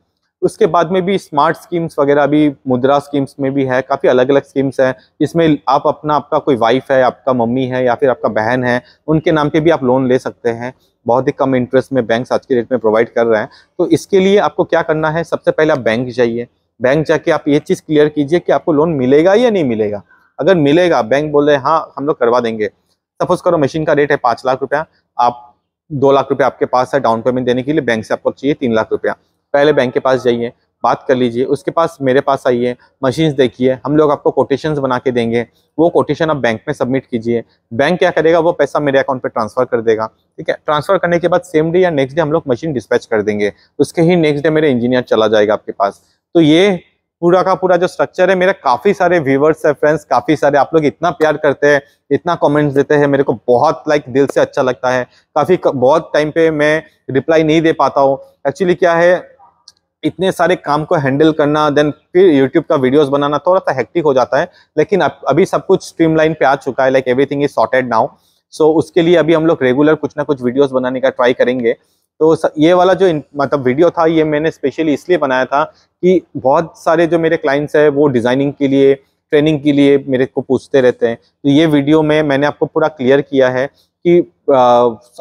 उसके बाद में भी स्मार्ट स्कीम्स वगैरह भी, मुद्रा स्कीम्स में भी है, काफ़ी अलग अलग स्कीम्स हैं, जिसमें आप अपना, आपका कोई वाइफ है, आपका मम्मी है, या फिर आपका बहन है, उनके नाम पे भी आप लोन ले सकते हैं। बहुत ही कम इंटरेस्ट में बैंक आज के डेट में प्रोवाइड कर रहे हैं। तो इसके लिए आपको क्या करना है, सबसे पहले आप बैंक जाइए। बैंक जाके आप ये चीज़ क्लियर कीजिए कि आपको लोन मिलेगा या नहीं मिलेगा। अगर मिलेगा बैंक बोल हाँ हम लोग करवा देंगे। सपोज़ करो मशीन का रेट है पाँच लाख रुपया, आप दो लाख रुपया आपके पास है डाउन पेमेंट देने के लिए बैंक से आपको चाहिए तीन लाख रुपया। पहले बैंक के पास जाइए, बात कर लीजिए, उसके पास मेरे पास आइए मशीन्स देखिए, हम लोग आपको कोटेशंस बना के देंगे। वो कोटेशन आप बैंक में सबमिट कीजिए। बैंक क्या करेगा? वो पैसा मेरे अकाउंट पे ट्रांसफ़र कर देगा। ठीक है? ट्रांसफ़र करने के बाद सेम डे या नेक्स्ट डे हम लोग मशीन डिस्पैच कर देंगे। उसके ही नेक्स्ट डे मेरे इंजीनियर चला जाएगा आपके पास। तो ये पूरा का पूरा जो स्ट्रक्चर है, मेरे काफ़ी सारे व्यूवर्स है फ्रेंड्स काफ़ी सारे आप लोग इतना प्यार करते हैं, इतना कमेंट्स देते हैं, मेरे को बहुत लाइक दिल से अच्छा लगता है। काफ़ी बहुत टाइम पे मैं रिप्लाई नहीं दे पाता हूँ। एक्चुअली क्या है इतने सारे काम को हैंडल करना देन फिर यूट्यूब का वीडियोस बनाना थोड़ा सा हेक्टिक हो जाता है, लेकिन अब, अभी सब कुछ स्ट्रीमलाइन पे आ चुका है like everything is sorted now so उसके लिए अभी हम लोग रेगुलर कुछ ना कुछ वीडियोस बनाने का ट्राई करेंगे। तो ये वाला जो मतलब वीडियो था, ये मैंने स्पेशली इसलिए बनाया था कि बहुत सारे जो मेरे क्लाइंट्स हैं, वो डिज़ाइनिंग के लिए ट्रेनिंग के लिए मेरे को पूछते रहते हैं। तो ये वीडियो में मैंने आपको पूरा क्लियर किया है। कि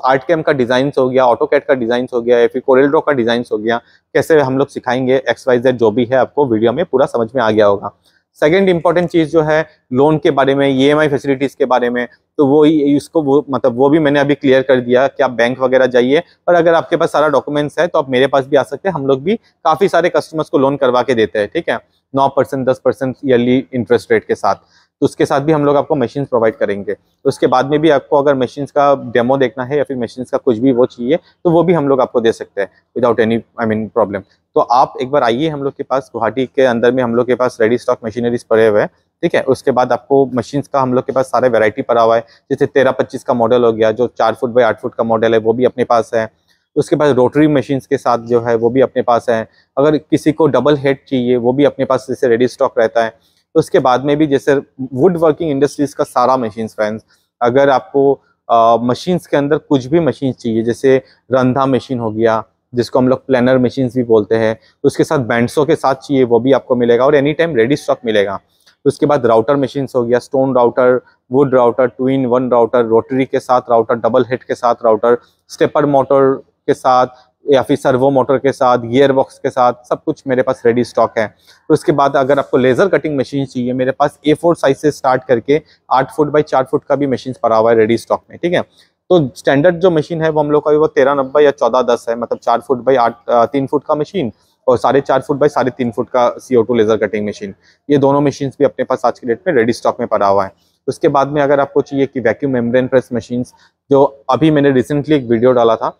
आर्ट कैम का डिज़ाइन हो गया ऑटो कैट का डिज़ाइन हो गया, या फिर कोरेल ड्रॉ का डिज़ाइन हो गया, कैसे हम लोग सिखाएँगे एक्स वाई जेड जो भी है आपको वीडियो में पूरा समझ में आ गया होगा। सेकेंड इंपॉर्टेंट चीज़ जो है, लोन के बारे में ई एम फैसिलिटीज़ के बारे में तो वो इसको वो मतलब वो भी मैंने अभी क्लियर कर दिया कि आप बैंक वगैरह जाइए, और अगर आपके पास सारा डॉक्यूमेंट्स है तो आप मेरे पास भी आ सकते हैं, हम लोग भी काफ़ी सारे कस्टमर्स को लोन करवा के देते हैं, ठीक है? नौ परसेंट दस परसेंट ईयरली इंटरेस्ट रेट के साथ। तो उसके साथ भी हम लोग आपको मशीन प्रोवाइड करेंगे। उसके बाद में भी आपको अगर मशीन का डेमो देखना है या फिर मशीन का कुछ भी वो चाहिए तो वो भी हम लोग आपको दे सकते हैं without any I mean problem तो आप एक बार आइए हम लोग के पास, गुवाहाटी के अंदर में हम लोग के पास रेडी स्टॉक मशीनरीज पड़े हुए हैं, ठीक है? उसके बाद आपको मशीन का हम लोग के पास सारे वेराइटी पड़ा हुआ है, जैसे तेरह पच्चीस का मॉडल हो गया, जो चार फुट बाई आठ फुट का मॉडल है, वो भी अपने पास है। उसके पास रोटरी मशीन के साथ जो है, वो भी अपने पास है। अगर किसी को डबल हेड चाहिए, वो भी अपने पास जैसे रेडी स्टॉक रहता है। उसके बाद में भी जैसे वुड वर्किंग इंडस्ट्रीज़ का सारा मशीन फ्रेंड्स अगर आपको मशीन्स के अंदर कुछ भी मशीन चाहिए, जैसे रंधा मशीन हो गया, जिसको हम लोग प्लानर मशीन भी बोलते हैं, उसके साथ बैंड्सों के साथ चाहिए, वो भी आपको मिलेगा और एनी टाइम रेडी स्टॉक मिलेगा। उसके बाद राउटर मशीन हो गया stone router wood router twin one router rotary के साथ राउटर डबल हेड के साथ राउटर स्टेपर मोटर के साथ या फिर सर्वो मोटर के साथ गियर बॉक्स के साथ, सब कुछ मेरे पास रेडी स्टॉक है। तो उसके बाद अगर आपको लेज़र कटिंग मशीन चाहिए, मेरे पास ए फोर साइज़ से स्टार्ट करके आठ फुट बाई चार फुट का भी मशीन पड़ा हुआ है रेडी स्टॉक में, ठीक है? तो स्टैंडर्ड जो मशीन है वो हम लोग का वो तेरह, नब्बे या चौदह, दस है मतलब चार फुट बाई आठ तीन फुट का मशीन और साढ़े चार फुट बाई साढ़े तीन फुट का C two laser cutting machine ये दोनों मशीन भी अपने पास आज के डेट में रेडी स्टॉक में पड़ा हुआ है। उसके बाद में अगर आपको चाहिए कि वैक्यूम मेम्ब्रेन प्रेस मशीन जो अभी मैंने रिसेंटली एक वीडियो डाला था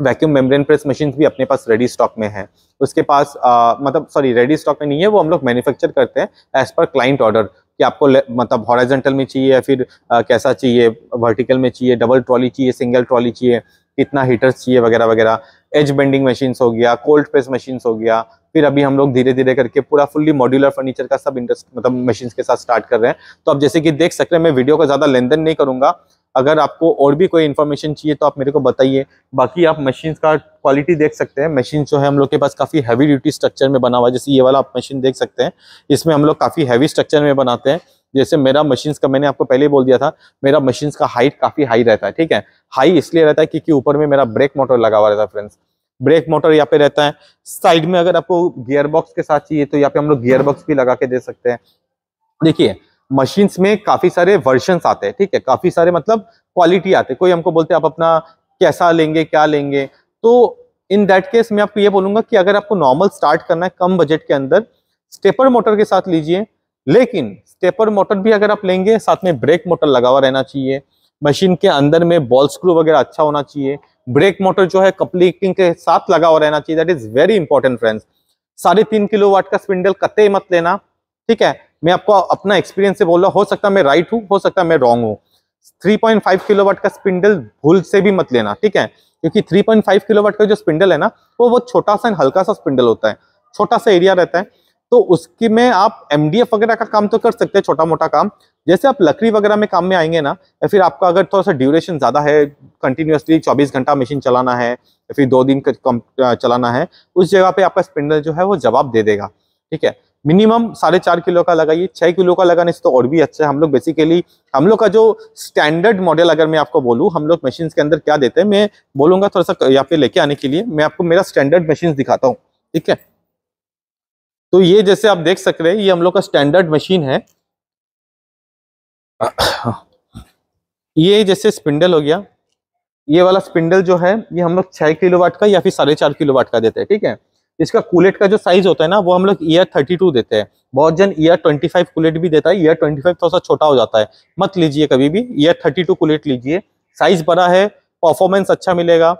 वैक्यूम मेम्ब्रेन प्रेस मशीन भी अपने पास रेडी स्टॉक में है। उसके पास आ, मतलब सॉरी रेडी स्टॉक में नहीं है वो हम लोग मैन्युफैक्चर करते हैं एज पर क्लाइंट ऑर्डर कि आपको मतलब हॉराइजेंटल में चाहिए या फिर आ, कैसा चाहिए वर्टिकल में चाहिए डबल ट्रॉली चाहिए सिंगल ट्रॉली चाहिए कितना हीटर्स चाहिए वगैरह वगैरह। एज बेंडिंग मशीन्स हो गया कोल्ड प्रेस मशीन्स हो गया फिर अभी हम लोग धीरे धीरे करके पूरा फुल्ली मॉड्यूलर फर्नीचर का सब इंडस्ट मतलब मशीन के साथ स्टार्ट कर रहे हैं। तो अब जैसे कि देख सकते हैं मैं वीडियो का ज़्यादा लेन देन नहीं करूँगा अगर आपको और भी कोई इन्फॉर्मेशन चाहिए तो आप मेरे को बताइए। बाकी आप मशीन का क्वालिटी देख सकते हैं। मशीन जो है, हम लोग के पास काफ़ी हैवी ड्यूटी स्ट्रक्चर में बना हुआ है। जैसे ये वाला आप मशीन देख सकते हैं। इसमें हम लोग काफ़ी हैवी स्ट्रक्चर में बनाते हैं। जैसे मेरा मशीन्स का मैंने आपको पहले ही बोल दिया था, मेरा मशीन्स का हाइट काफ़ी हाई रहता है, ठीक है? हाई इसलिए रहता है क्योंकि ऊपर में मेरा ब्रेक मोटर लगा हुआ रहता है फ्रेंड्स ब्रेक मोटर यहाँ पे रहता है। साइड में अगर आपको गियर बॉक्स के साथ चाहिए तो यहाँ पे हम लोग गियर बॉक्स भी लगा के दे सकते हैं। देखिए मशीन्स में काफ़ी सारे वर्जन आते हैं, ठीक है? काफ़ी सारे मतलब क्वालिटी आते हैं। कोई हमको बोलते हैं, आप अपना कैसा लेंगे, क्या लेंगे? तो इन दैट केस मैं आपको ये बोलूँगा कि अगर आपको नॉर्मल स्टार्ट करना है कम बजट के अंदर स्टेपर मोटर के साथ लीजिए। लेकिन स्टेपर मोटर भी अगर आप लेंगे, साथ में ब्रेक मोटर लगा हुआ रहना चाहिए। मशीन के अंदर में बॉल स्क्रू वगैरह अच्छा होना चाहिए। ब्रेक मोटर जो है कपलिंग के साथ लगा हुआ रहना चाहिए। That is very important friends साढ़े तीन किलो वाट का स्पिंडल कत्ते मत लेना, ठीक है? मैं आपको अपना एक्सपीरियंस से बोल रहा हूँ, हो सकता मैं राइट हूँ, हो सकता मैं रॉन्ग हूँ। 3.5 किलोवाट का स्पिंडल भूल से भी मत लेना, ठीक है? क्योंकि 3.5 किलोवाट का जो स्पिंडल है ना, वो वो छोटा सा हल्का सा स्पिंडल होता है, छोटा सा एरिया रहता है। तो उसकी में आप एमडीएफ वगैरह का काम तो कर सकते हैं, छोटा मोटा काम। जैसे आप लकड़ी वगैरह में काम में आएँगे ना, या फिर आपका अगर थोड़ा सा ड्यूरेशन ज़्यादा है कंटिन्यूसली 24 घंटा मशीन चलाना है, या फिर दो दिन चलाना है, उस जगह पे आपका स्पिंडल जो है वो जवाब दे देगा, ठीक है? मिनिमम साढ़े चार किलो का लगाइए, छह किलो का लगाने से तो और भी अच्छा है। हम लोग बेसिकली हम लोग का जो स्टैंडर्ड मॉडल अगर मैं आपको बोलूँ, हम लोग मशीन के अंदर क्या देते हैं, मैं बोलूँगा थोड़ा सा यहाँ पे लेके आने के लिए, मैं आपको मेरा स्टैंडर्ड मशीन दिखाता हूँ, ठीक है? तो ये जैसे आप देख सक रहे हैं, ये हम लोग का स्टैंडर्ड मशीन है। ये जैसे स्पिंडल हो गया, ये वाला स्पिंडल जो है, ये हम लोग छह किलो वाट का या फिर साढ़े चार किलो वाट का देते हैं, ठीक है? इसका कूलेट का जो साइज़ होता है ना, वो हम लोग ईयर थर्टी टू देते हैं। बहुत जन ईयर ट्वेंटी फाइव कूलेट भी देता है ईयर ट्वेंटी फाइव थोड़ा सा छोटा हो जाता है। मत लीजिए कभी भी ईयर थर्टी टू कूलेट लीजिए। साइज़ बड़ा है परफॉर्मेंस अच्छा मिलेगा।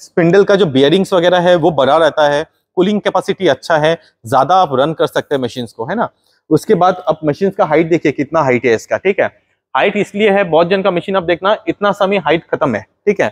स्पिंडल का जो बियरिंग्स वगैरह है, वो बड़ा रहता है। कूलिंग कैपेसिटी अच्छा है, ज़्यादा आप रन कर सकते हैं मशीन को, है ना? उसके बाद अब मशीन का हाइट देखिए, कितना हाइट है इसका, ठीक है? हाइट इसलिए है, बहुत जन का मशीन आप देखना, इतना समय हाइट खत्म है, ठीक है?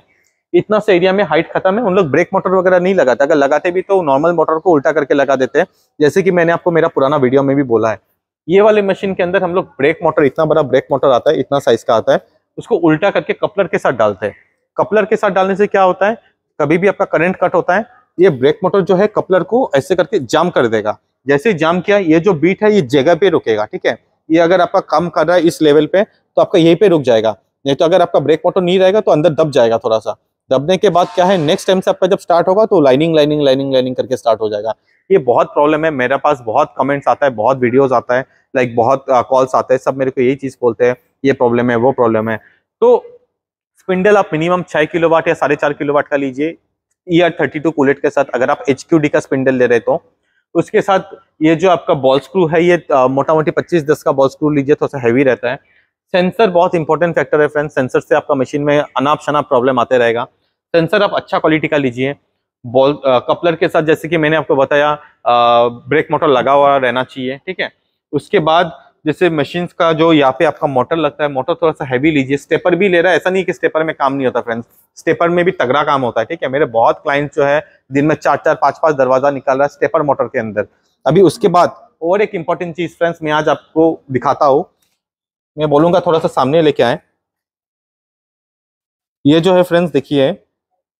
इतना से एरिया में हाइट खत्म है, उन लोग ब्रेक मोटर वगैरह नहीं लगाते। अगर लगाते भी तो नॉर्मल मोटर को उल्टा करके लगा देते हैं। जैसे कि मैंने आपको मेरा पुराना वीडियो में भी बोला है। ये वाले मशीन के अंदर हम लोग ब्रेक मोटर इतना बड़ा ब्रेक मोटर आता है, इतना साइज़ का आता है, उसको उल्टा करके कपलर के साथ डालते हैं। कपलर के साथ डालने से क्या होता है? कभी भी आपका करंट कट होता है, ये ब्रेक मोटर जो है कपलर को ऐसे करके जाम कर देगा। जैसे जाम किया, ये जो बीट है, ये जगह पे रुकेगा, ठीक है? ये अगर आपका काम कर रहा है इस लेवल पे तो आपका यहीं पे रुक जाएगा। नहीं तो अगर आपका ब्रेक मोटर नहीं रहेगा तो अंदर दब जाएगा थोड़ा सा। दबने के बाद क्या है नेक्स्ट टाइम से आपका जब स्टार्ट होगा तो लाइनिंग लाइनिंग लाइनिंग लाइनिंग करके स्टार्ट हो जाएगा। ये बहुत प्रॉब्लम है, मेरे पास बहुत कमेंट्स आता है, बहुत वीडियोस आता है लाइक बहुत कॉल्स आते हैं, सब मेरे को यही चीज़ बोलते हैं, ये प्रॉब्लम है, वो प्रॉब्लम है। तो स्पिंडल आप मिनिमम छह किलो वाट या साढ़े चार किलो वाट का लीजिए आर थर्टी टू कूलेट के साथ अगर आप एच क्यू डी का स्पिंडल ले रहे तो उसके साथ ये जो आपका बॉल स्क्रू है, ये मोटा मोटी पच्चीस दस का बॉल स्क्रू लीजिए, थोड़ा सा हैवी रहता है। सेंसर बहुत इंपॉर्टेंट फैक्टर है फ्रेंड सेंसर से आपका मशीन में अनाप शनाप प्रॉब्लम आते रहेगा। सेंसर आप अच्छा क्वालिटी का लीजिए। बॉल कपलर के साथ जैसे कि मैंने आपको बताया आ, ब्रेक मोटर लगा हुआ रहना चाहिए ठीक है? उसके बाद जैसे मशीन का जो यहाँ पे आपका मोटर लगता है मोटर थोड़ा सा हैवी लीजिए। स्टेपर भी ले रहा है ऐसा नहीं कि स्टेपर में काम नहीं होता फ्रेंड्स स्टेपर में भी तगड़ा काम होता है ठीक है? मेरे बहुत क्लाइंट जो है दिन में चार चार पाँच पाँच दरवाज़ा निकाल रहा है स्टेपर मोटर के अंदर। अभी उसके बाद और एक इंपॉर्टेंट चीज़ फ्रेंड्स मैं आज आपको दिखाता हूँ। मैं बोलूँगा थोड़ा सा सामने लेके आए। ये जो है फ्रेंड्स देखिए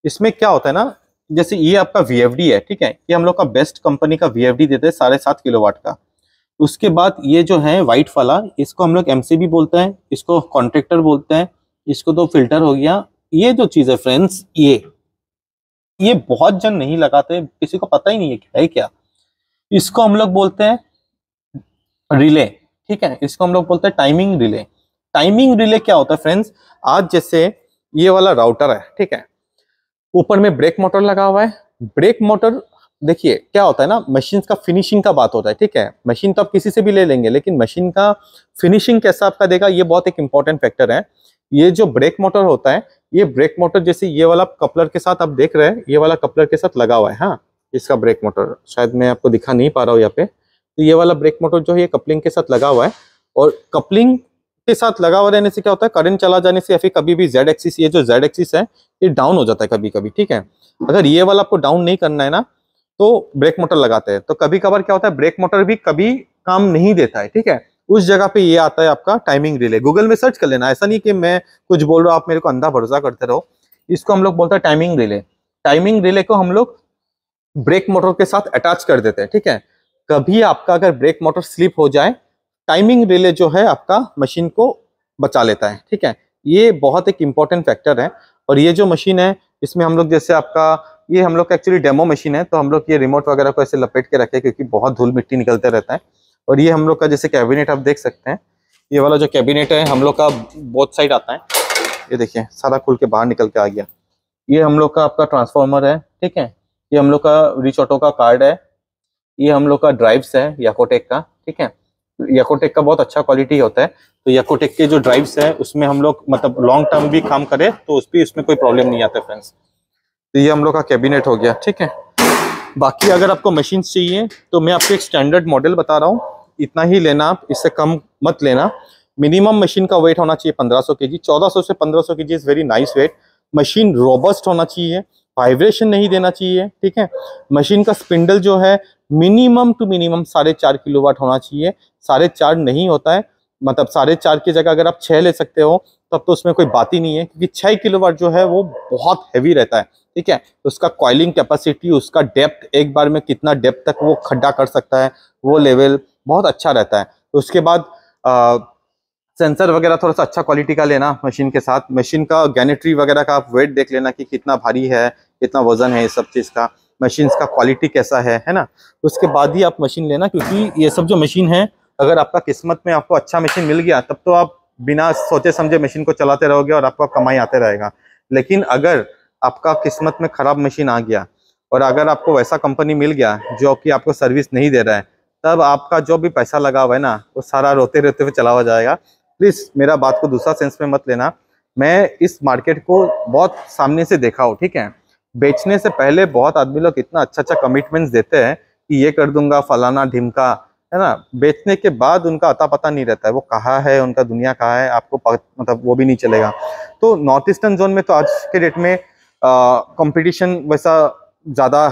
इसमें क्या होता है ना, जैसे ये आपका वीएफडी है, ठीक है? ये हम लोग का बेस्ट कंपनी का वीएफडी देते हैं साढ़े सात किलो वाट का। उसके बाद ये जो है व्हाइट वाला, इसको हम लोग एमसीबी बोलते हैं, इसको कॉन्ट्रेक्टर बोलते हैं, इसको तो फ़िल्टर हो गया। ये जो चीज़ है फ्रेंड्स ये ये बहुत जन नहीं लगाते, किसी को पता ही नहीं है क्या है क्या। इसको हम लोग बोलते हैं रिले ठीक है? इसको हम लोग बोलते हैं टाइमिंग रिले टाइमिंग रिले क्या होता है फ्रेंड्स आज जैसे ये वाला राउटर है, ठीक है? ऊपर में ब्रेक मोटर लगा हुआ है। ब्रेक मोटर देखिए, क्या होता है ना मशीन का फिनिशिंग का बात होता है, ठीक है? मशीन तो आप किसी से भी ले लेंगे, लेकिन मशीन का फिनिशिंग कैसा आपका देगा, ये बहुत एक इंपॉर्टेंट फैक्टर है। ये जो ब्रेक मोटर होता है, ये ब्रेक मोटर जैसे ये वाला कपलर के साथ आप देख रहे हैं, ये वाला कपलर के साथ लगा हुआ है हाँ इसका ब्रेक मोटर शायद मैं आपको दिखा नहीं पा रहा हूँ यहाँ पे। तो ये वाला ब्रेक मोटर जो है, ये कपलिंग के साथ लगा हुआ है। और कपलिंग के साथ लगा हुआ रहने से क्या होता है? करंट चला जाने से या फिर कभी भी जेड एक्सिस ये जो जेड एक्सिस है, ये डाउन हो जाता है कभी कभी ठीक है? अगर ये वाला आपको डाउन नहीं करना है ना तो ब्रेक मोटर लगाते हैं। तो कभी कभार क्या होता है? ब्रेक मोटर भी कभी काम नहीं देता है, ठीक है? उस जगह पे ये आता है आपका टाइमिंग रिले गूगल में सर्च कर लेना। ऐसा नहीं कि मैं कुछ बोल रहा हूँ, आप मेरे को अंधा भरोसा करते रहो। इसको हम लोग बोलते हैं टाइमिंग रिले टाइमिंग रिले को हम लोग ब्रेक मोटर के साथ अटैच कर देते हैं, ठीक है? कभी आपका अगर ब्रेक मोटर स्लिप हो जाए टाइमिंग रिले जो है आपका मशीन को बचा लेता है, ठीक है? ये बहुत एक इंपॉर्टेंट फैक्टर है और ये जो मशीन है, इसमें हम लोग जैसे आपका, ये हम लोग का एक्चुअली डेमो मशीन है तो हम लोग ये रिमोट वगैरह को ऐसे लपेट के रखे क्योंकि बहुत धूल मिट्टी निकलते रहता है। और ये हम लोग का जैसे कैबिनेट आप देख सकते हैं, ये वाला जो कैबिनेट है, हम लोग का बोथ साइड आता है। ये देखिए, सारा खुल के बाहर निकल के आ गया। ये हम लोग का आपका ट्रांसफॉर्मर है, ठीक है? ये हम लोग का रिच ऑटो का कार्ड है। ये हम लोग का ड्राइव्स है याकोटेक का, ठीक है? याकोटेक का बहुत अच्छा क्वालिटी होता है। तो याकोटेक के जो ड्राइव्स है, उसमें हम लोग मतलब लॉन्ग टर्म भी काम करें तो उस भी उसमें कोई प्रॉब्लम नहीं आता फ्रेंड्स तो ये हम लोग का कैबिनेट हो गया, ठीक है? बाकी अगर आपको मशीन चाहिए तो मैं आपको एक स्टैंडर्ड मॉडल बता रहा हूँ। इतना ही लेना आप, इससे कम मत लेना। मिनिमम मशीन का वेट होना चाहिए 1500 केजी 1400 से 1500 KG is very nice weight machine robust होना चाहिए वाइब्रेशन नहीं देना चाहिए, ठीक है? मशीन का स्पिंडल जो है मिनिमम टू मिनिमम साढ़े चार किलो वाट होना चाहिए। साढ़े चार नहीं होता है। मतलब साढ़े चार की जगह अगर आप छः ले सकते हो तब तो उसमें कोई बात ही नहीं है क्योंकि छः किलो वाट जो है वो बहुत हैवी रहता है। ठीक है? उसका कॉइलिंग कैपेसिटी उसका डेप्थ एक बार में कितना डेप्थ तक वो खड्डा कर सकता है वो लेवल बहुत अच्छा रहता है। उसके बाद आ, सेंसर वगैरह थोड़ा सा अच्छा क्वालिटी का लेना मशीन के साथ। मशीन का गैनेट्री वगैरह का आप वेट देख लेना कि कितना भारी है कितना वज़न है इस सब चीज़ का। मशीन का क्वालिटी कैसा है है ना? उसके बाद ही आप मशीन लेना, क्योंकि ये सब जो मशीन है, अगर आपका किस्मत में आपको अच्छा मशीन मिल गया, तब तो आप बिना सोचे समझे मशीन को चलाते रहोगे और आपका कमाई आते रहेगा। लेकिन अगर आपका किस्मत में खराब मशीन आ गया और अगर आपको वैसा कंपनी मिल गया, जो कि आपको सर्विस नहीं दे रहा है, तब आपका जो भी पैसा लगा हुआ है ना, वो सारा रोते रोते हुए चला हुआ जाएगा। प्लीज़ मेरा बात को दूसरा सेंस में मत लेना। मैं इस मार्केट को बहुत सामने से देखा हूँ, ठीक है? बेचने से पहले बहुत आदमी लोग इतना अच्छा अच्छा कमिटमेंट्स देते हैं कि ये कर दूँगा, फलाना ढिमका, है ना? बेचने के बाद उनका अता पता नहीं रहता है, वो कहाँ है, उनका दुनिया कहाँ है, आपको मतलब वो भी नहीं चलेगा। तो नॉर्थ ईस्टर्न जोन में तो आज के डेट में कंपटीशन वैसा ज़्यादा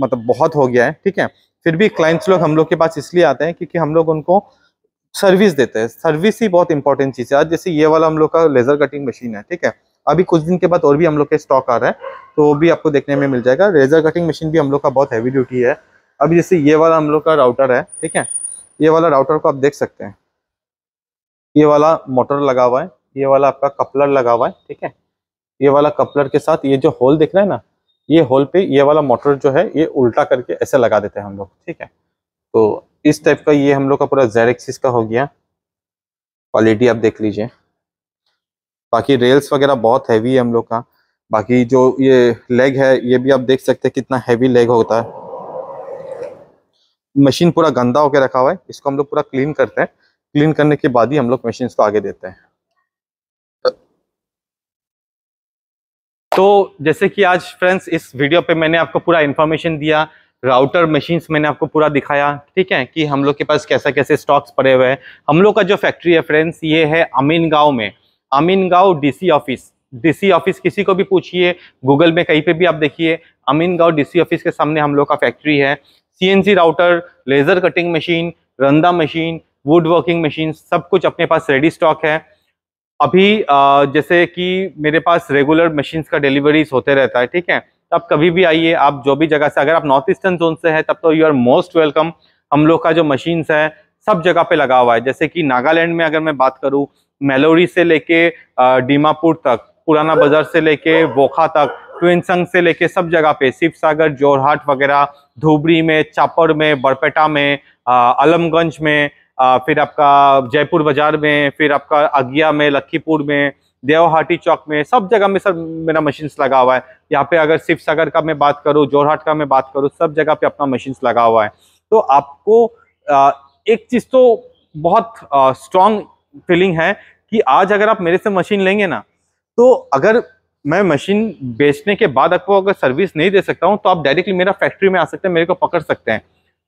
मतलब बहुत हो गया है, ठीक है? फिर भी क्लाइंट्स लोग हम लोग के पास इसलिए आते हैं क्योंकि हम लोग उनको सर्विस देते हैं। सर्विस ही बहुत इंपॉर्टेंट चीज़ है। आज जैसे ये वाला हम लोग का लेजर कटिंग मशीन है, ठीक है? अभी कुछ दिन के बाद और भी हम लोग के स्टॉक आ रहा है तो वो भी आपको देखने में मिल जाएगा। रेजर कटिंग मशीन भी हम लोग का बहुत हैवी ड्यूटी है। अभी जैसे ये वाला हम लोग का राउटर है, ठीक है? ये वाला राउटर को आप देख सकते हैं। ये वाला मोटर लगा हुआ है, ये वाला आपका कपलर लगा हुआ है, ठीक है? ये वाला कपलर के साथ ये जो होल दिख रहा है ना, ये होल पे ये वाला मोटर जो है, ये उल्टा करके ऐसे लगा देते हैं हम लोग, ठीक है? तो इस टाइप का ये हम लोग का पूरा जेरेक्सिस का हो गया। क्वालिटी आप देख लीजिए। बाकी रेल्स वगैरह बहुत हैवी है हम लोग का। बाकी जो ये लेग है, ये भी आप देख सकते हैं कितना हैवी लेग होता है। मशीन पूरा गंदा होकर रखा हुआ है, इसको हम लोग पूरा क्लीन करते हैं। क्लीन करने के बाद ही हम लोग मशीन को आगे देते हैं। तो जैसे कि आज फ्रेंड्स इस वीडियो पे मैंने आपको पूरा इन्फॉर्मेशन दिया राउटर मशीन्स मैंने आपको पूरा दिखाया, ठीक है? कि हम लोग के पास कैसा कैसे स्टॉक्स पड़े हुए हैं। हम लोग का जो फैक्ट्री है फ्रेंड्स ये है अमीन गाँव में। अमीन गाँव डीसी ऑफ़िस। डीसी ऑफ़िस किसी को भी पूछिए, गूगल में कहीं पे भी आप देखिए अमीन गाँव डीसी ऑफ़िस के सामने हम लोग का फैक्ट्री है। CNC router laser cutting machine रंदा मशीन वुड वर्किंग मशीन सब कुछ अपने पास रेडी स्टॉक है। अभी जैसे कि मेरे पास रेगुलर मशीन्स का डिलीवरीज होते रहता है, ठीक है? तो आप कभी भी आइए, आप जो भी जगह से, अगर आप नॉर्थ ईस्टर्न जोन से है, तब तो यू आर मोस्ट वेलकम हम लोग का जो मशीन्स है सब जगह पे लगा हुआ है। जैसे कि नागालैंड में अगर मैं बात करूँ मेलोरी से लेके डीमापुर तक पुराना बाज़ार से लेके वोखा तक ट्विनसंग से लेके सब जगह पे शिव सागर जोरहाट वगैरह धुबरी में चापड़ में बरपेटा में आलमगंज में आ, फिर आपका जयपुर बाज़ार में फिर आपका अगिया में लखीपुर में देवहाटी चौक में सब जगह में सर मेरा मशीन्स लगा हुआ है। यहाँ पे अगर शिव सागर का मैं बात करूँ जोरहाट का मैं बात करूँ सब जगह पे अपना मशीन्स लगा हुआ है। तो आपको आ, एक चीज़ तो बहुत स्ट्रॉन्ग फीलिंग है कि आज अगर आप मेरे से मशीन लेंगे ना तो अगर मैं मशीन बेचने के बाद आपको अगर सर्विस नहीं दे सकता हूँ तो आप डायरेक्टली मेरा फैक्ट्री में आ सकते हैं, मेरे को पकड़ सकते हैं।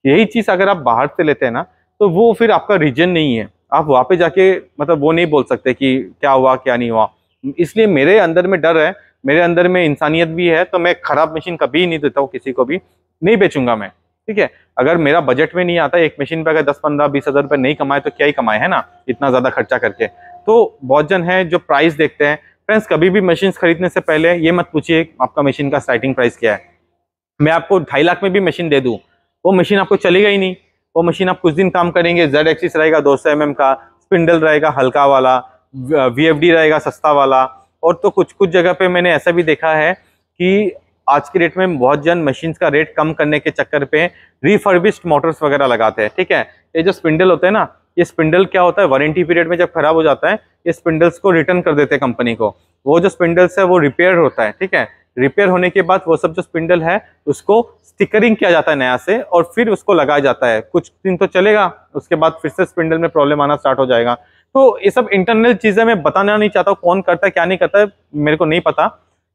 यही चीज़ अगर आप बाहर से लेते हैं ना तो वो फिर आपका रीजन नहीं है। आप वहाँ पे जाके मतलब वो नहीं बोल सकते कि क्या हुआ, क्या नहीं हुआ। इसलिए मेरे अंदर में डर है, मेरे अंदर में इंसानियत भी है तो मैं खराब मशीन कभी नहीं देता हूँ किसी को भी, नहीं बेचूँगा मैं। ठीक है? अगर मेरा बजट में नहीं आता, एक मशीन पे अगर दस पंद्रह बीस हज़ार रुपये नहीं कमाए तो क्या ही कमाए, है ना? इतना ज़्यादा खर्चा करके। तो बहुत जन है जो प्राइस देखते हैं। फ्रेंड्स कभी भी मशीन खरीदने से पहले ये मत पूछिए आपका मशीन का स्टार्टिंग प्राइस क्या है। मैं आपको ढाई लाख में भी मशीन दे दूँ। वो मशीन आपको चलेगा ही नहीं। वो मशीन आप कुछ दिन काम करेंगे जेड एक्सिस रहेगा, दो सौ एम का स्पिंडल रहेगा, हल्का वाला वीएफडी रहेगा, सस्ता वाला। और तो कुछ कुछ जगह पे मैंने ऐसा भी देखा है कि आज की डेट में बहुत जन मशीन्स का रेट कम करने के चक्कर पे रिफर्बिश्ड मोटर्स वगैरह लगाते हैं, ठीक है? ये जो स्पिंडल होते हैं ना, ये स्पिंडल क्या होता है? वारंटी पीरियड में जब खराब हो जाता है, ये स्पिंडल्स को रिटर्न कर देते हैं कंपनी को। वो जो स्पिंडल्स है, वो रिपेयर होता है, ठीक है? रिपेयर होने के बाद वो सब जो स्पिंडल है, उसको स्टिकरिंग किया जाता है नया से और फिर उसको लगाया जाता है। कुछ दिन तो चलेगा, उसके बाद फिर से स्पिंडल में प्रॉब्लम आना स्टार्ट हो जाएगा। तो ये सब इंटरनल चीज़ें मैं बताना नहीं चाहता कौन करता है, क्या नहीं करता है, मेरे को नहीं पता।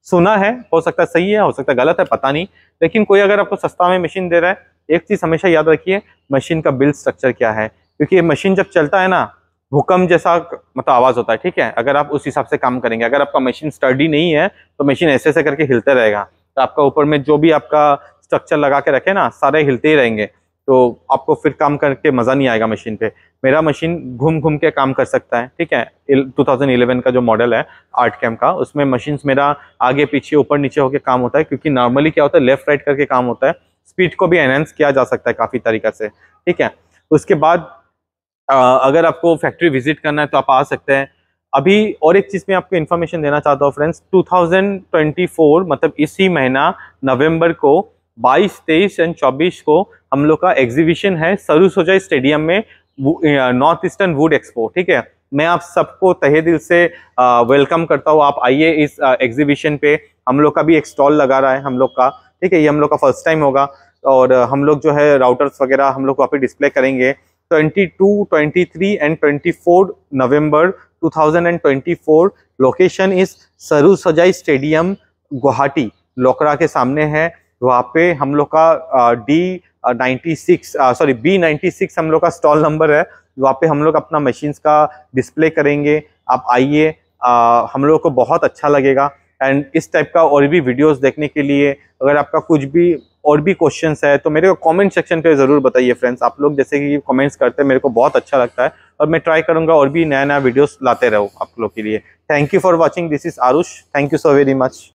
सुना है, हो सकता है सही है, हो सकता है गलत है, पता नहीं। लेकिन कोई अगर आपको सस्ता में मशीन दे रहा है, एक चीज़ हमेशा याद रखिए मशीन का बिल्ड स्ट्रक्चर क्या है? क्योंकि ये मशीन जब चलता है ना, भूकंप जैसा मतलब आवाज़ होता है, ठीक है? अगर आप उस हिसाब से काम करेंगे, अगर आपका मशीन स्टडी नहीं है तो मशीन ऐसे ऐसे करके हिलते रहेगा। तो आपका ऊपर में जो भी आपका स्ट्रक्चर लगा के रखे ना, सारे हिलते ही रहेंगे। तो आपको फिर काम करके मज़ा नहीं आएगा मशीन पे। मेरा मशीन घूम घूम के काम कर सकता है ठीक है? 2011 का जो मॉडल है आर्ट कैम का उसमें मशीन्स मेरा आगे पीछे ऊपर नीचे होकर काम होता है क्योंकि नॉर्मली क्या होता है लेफ़्ट राइट करके काम होता है। स्पीड को भी एनहेंस किया जा सकता है काफ़ी तरीका से ठीक है? उसके बाद आ, अगर आपको फैक्ट्री विज़िट करना है तो आप आ सकते हैं। अभी और एक चीज़ में आपको इन्फॉर्मेशन देना चाहता हूँ फ्रेंड्स 2024 मतलब इसी महीना नवंबर को 22, 23 एंड 24 को हम लोग का एग्जीबिशन है सरू सोजाई स्टेडियम में। नॉर्थ ईस्टर्न वुड एक्सपो ठीक है? मैं आप सबको तहे दिल से वेलकम करता हूँ। आप आइए इस एग्जीबिशन पे। हम लोग का भी एक स्टॉल लगा रहा है हम लोग का ठीक है? ये हम लोग का फ़र्स्ट टाइम होगा। और हम लोग जो है राउटर्स वगैरह हम लोग वहाँ पे डिस्प्ले करेंगे। 22, 23 एंड 24 नवंबर 2024 लोकेशन इस सरू सजाई स्टेडियम गुवाहाटी लोकरा के सामने है। वहाँ पे हम लोग का D ninety six sorry B ninety six हम लोग का स्टॉल नंबर है, वहाँ पे हम लोग अपना मशीन्स का डिस्प्ले करेंगे। आप आइए हम लोग को बहुत अच्छा लगेगा। एंड इस टाइप का और भी वीडियोस देखने के लिए, अगर आपका कुछ भी और भी क्वेश्चंस है तो मेरे को कमेंट सेक्शन पे ज़रूर बताइए फ्रेंड्स आप लोग जैसे कि कमेंट्स करते हैं, मेरे को बहुत अच्छा लगता है। और मैं ट्राई करूँगा और भी नया नया वीडियोस लाते रहो आप लोग के लिए। Thank you for watching this is Aarush thank you so very much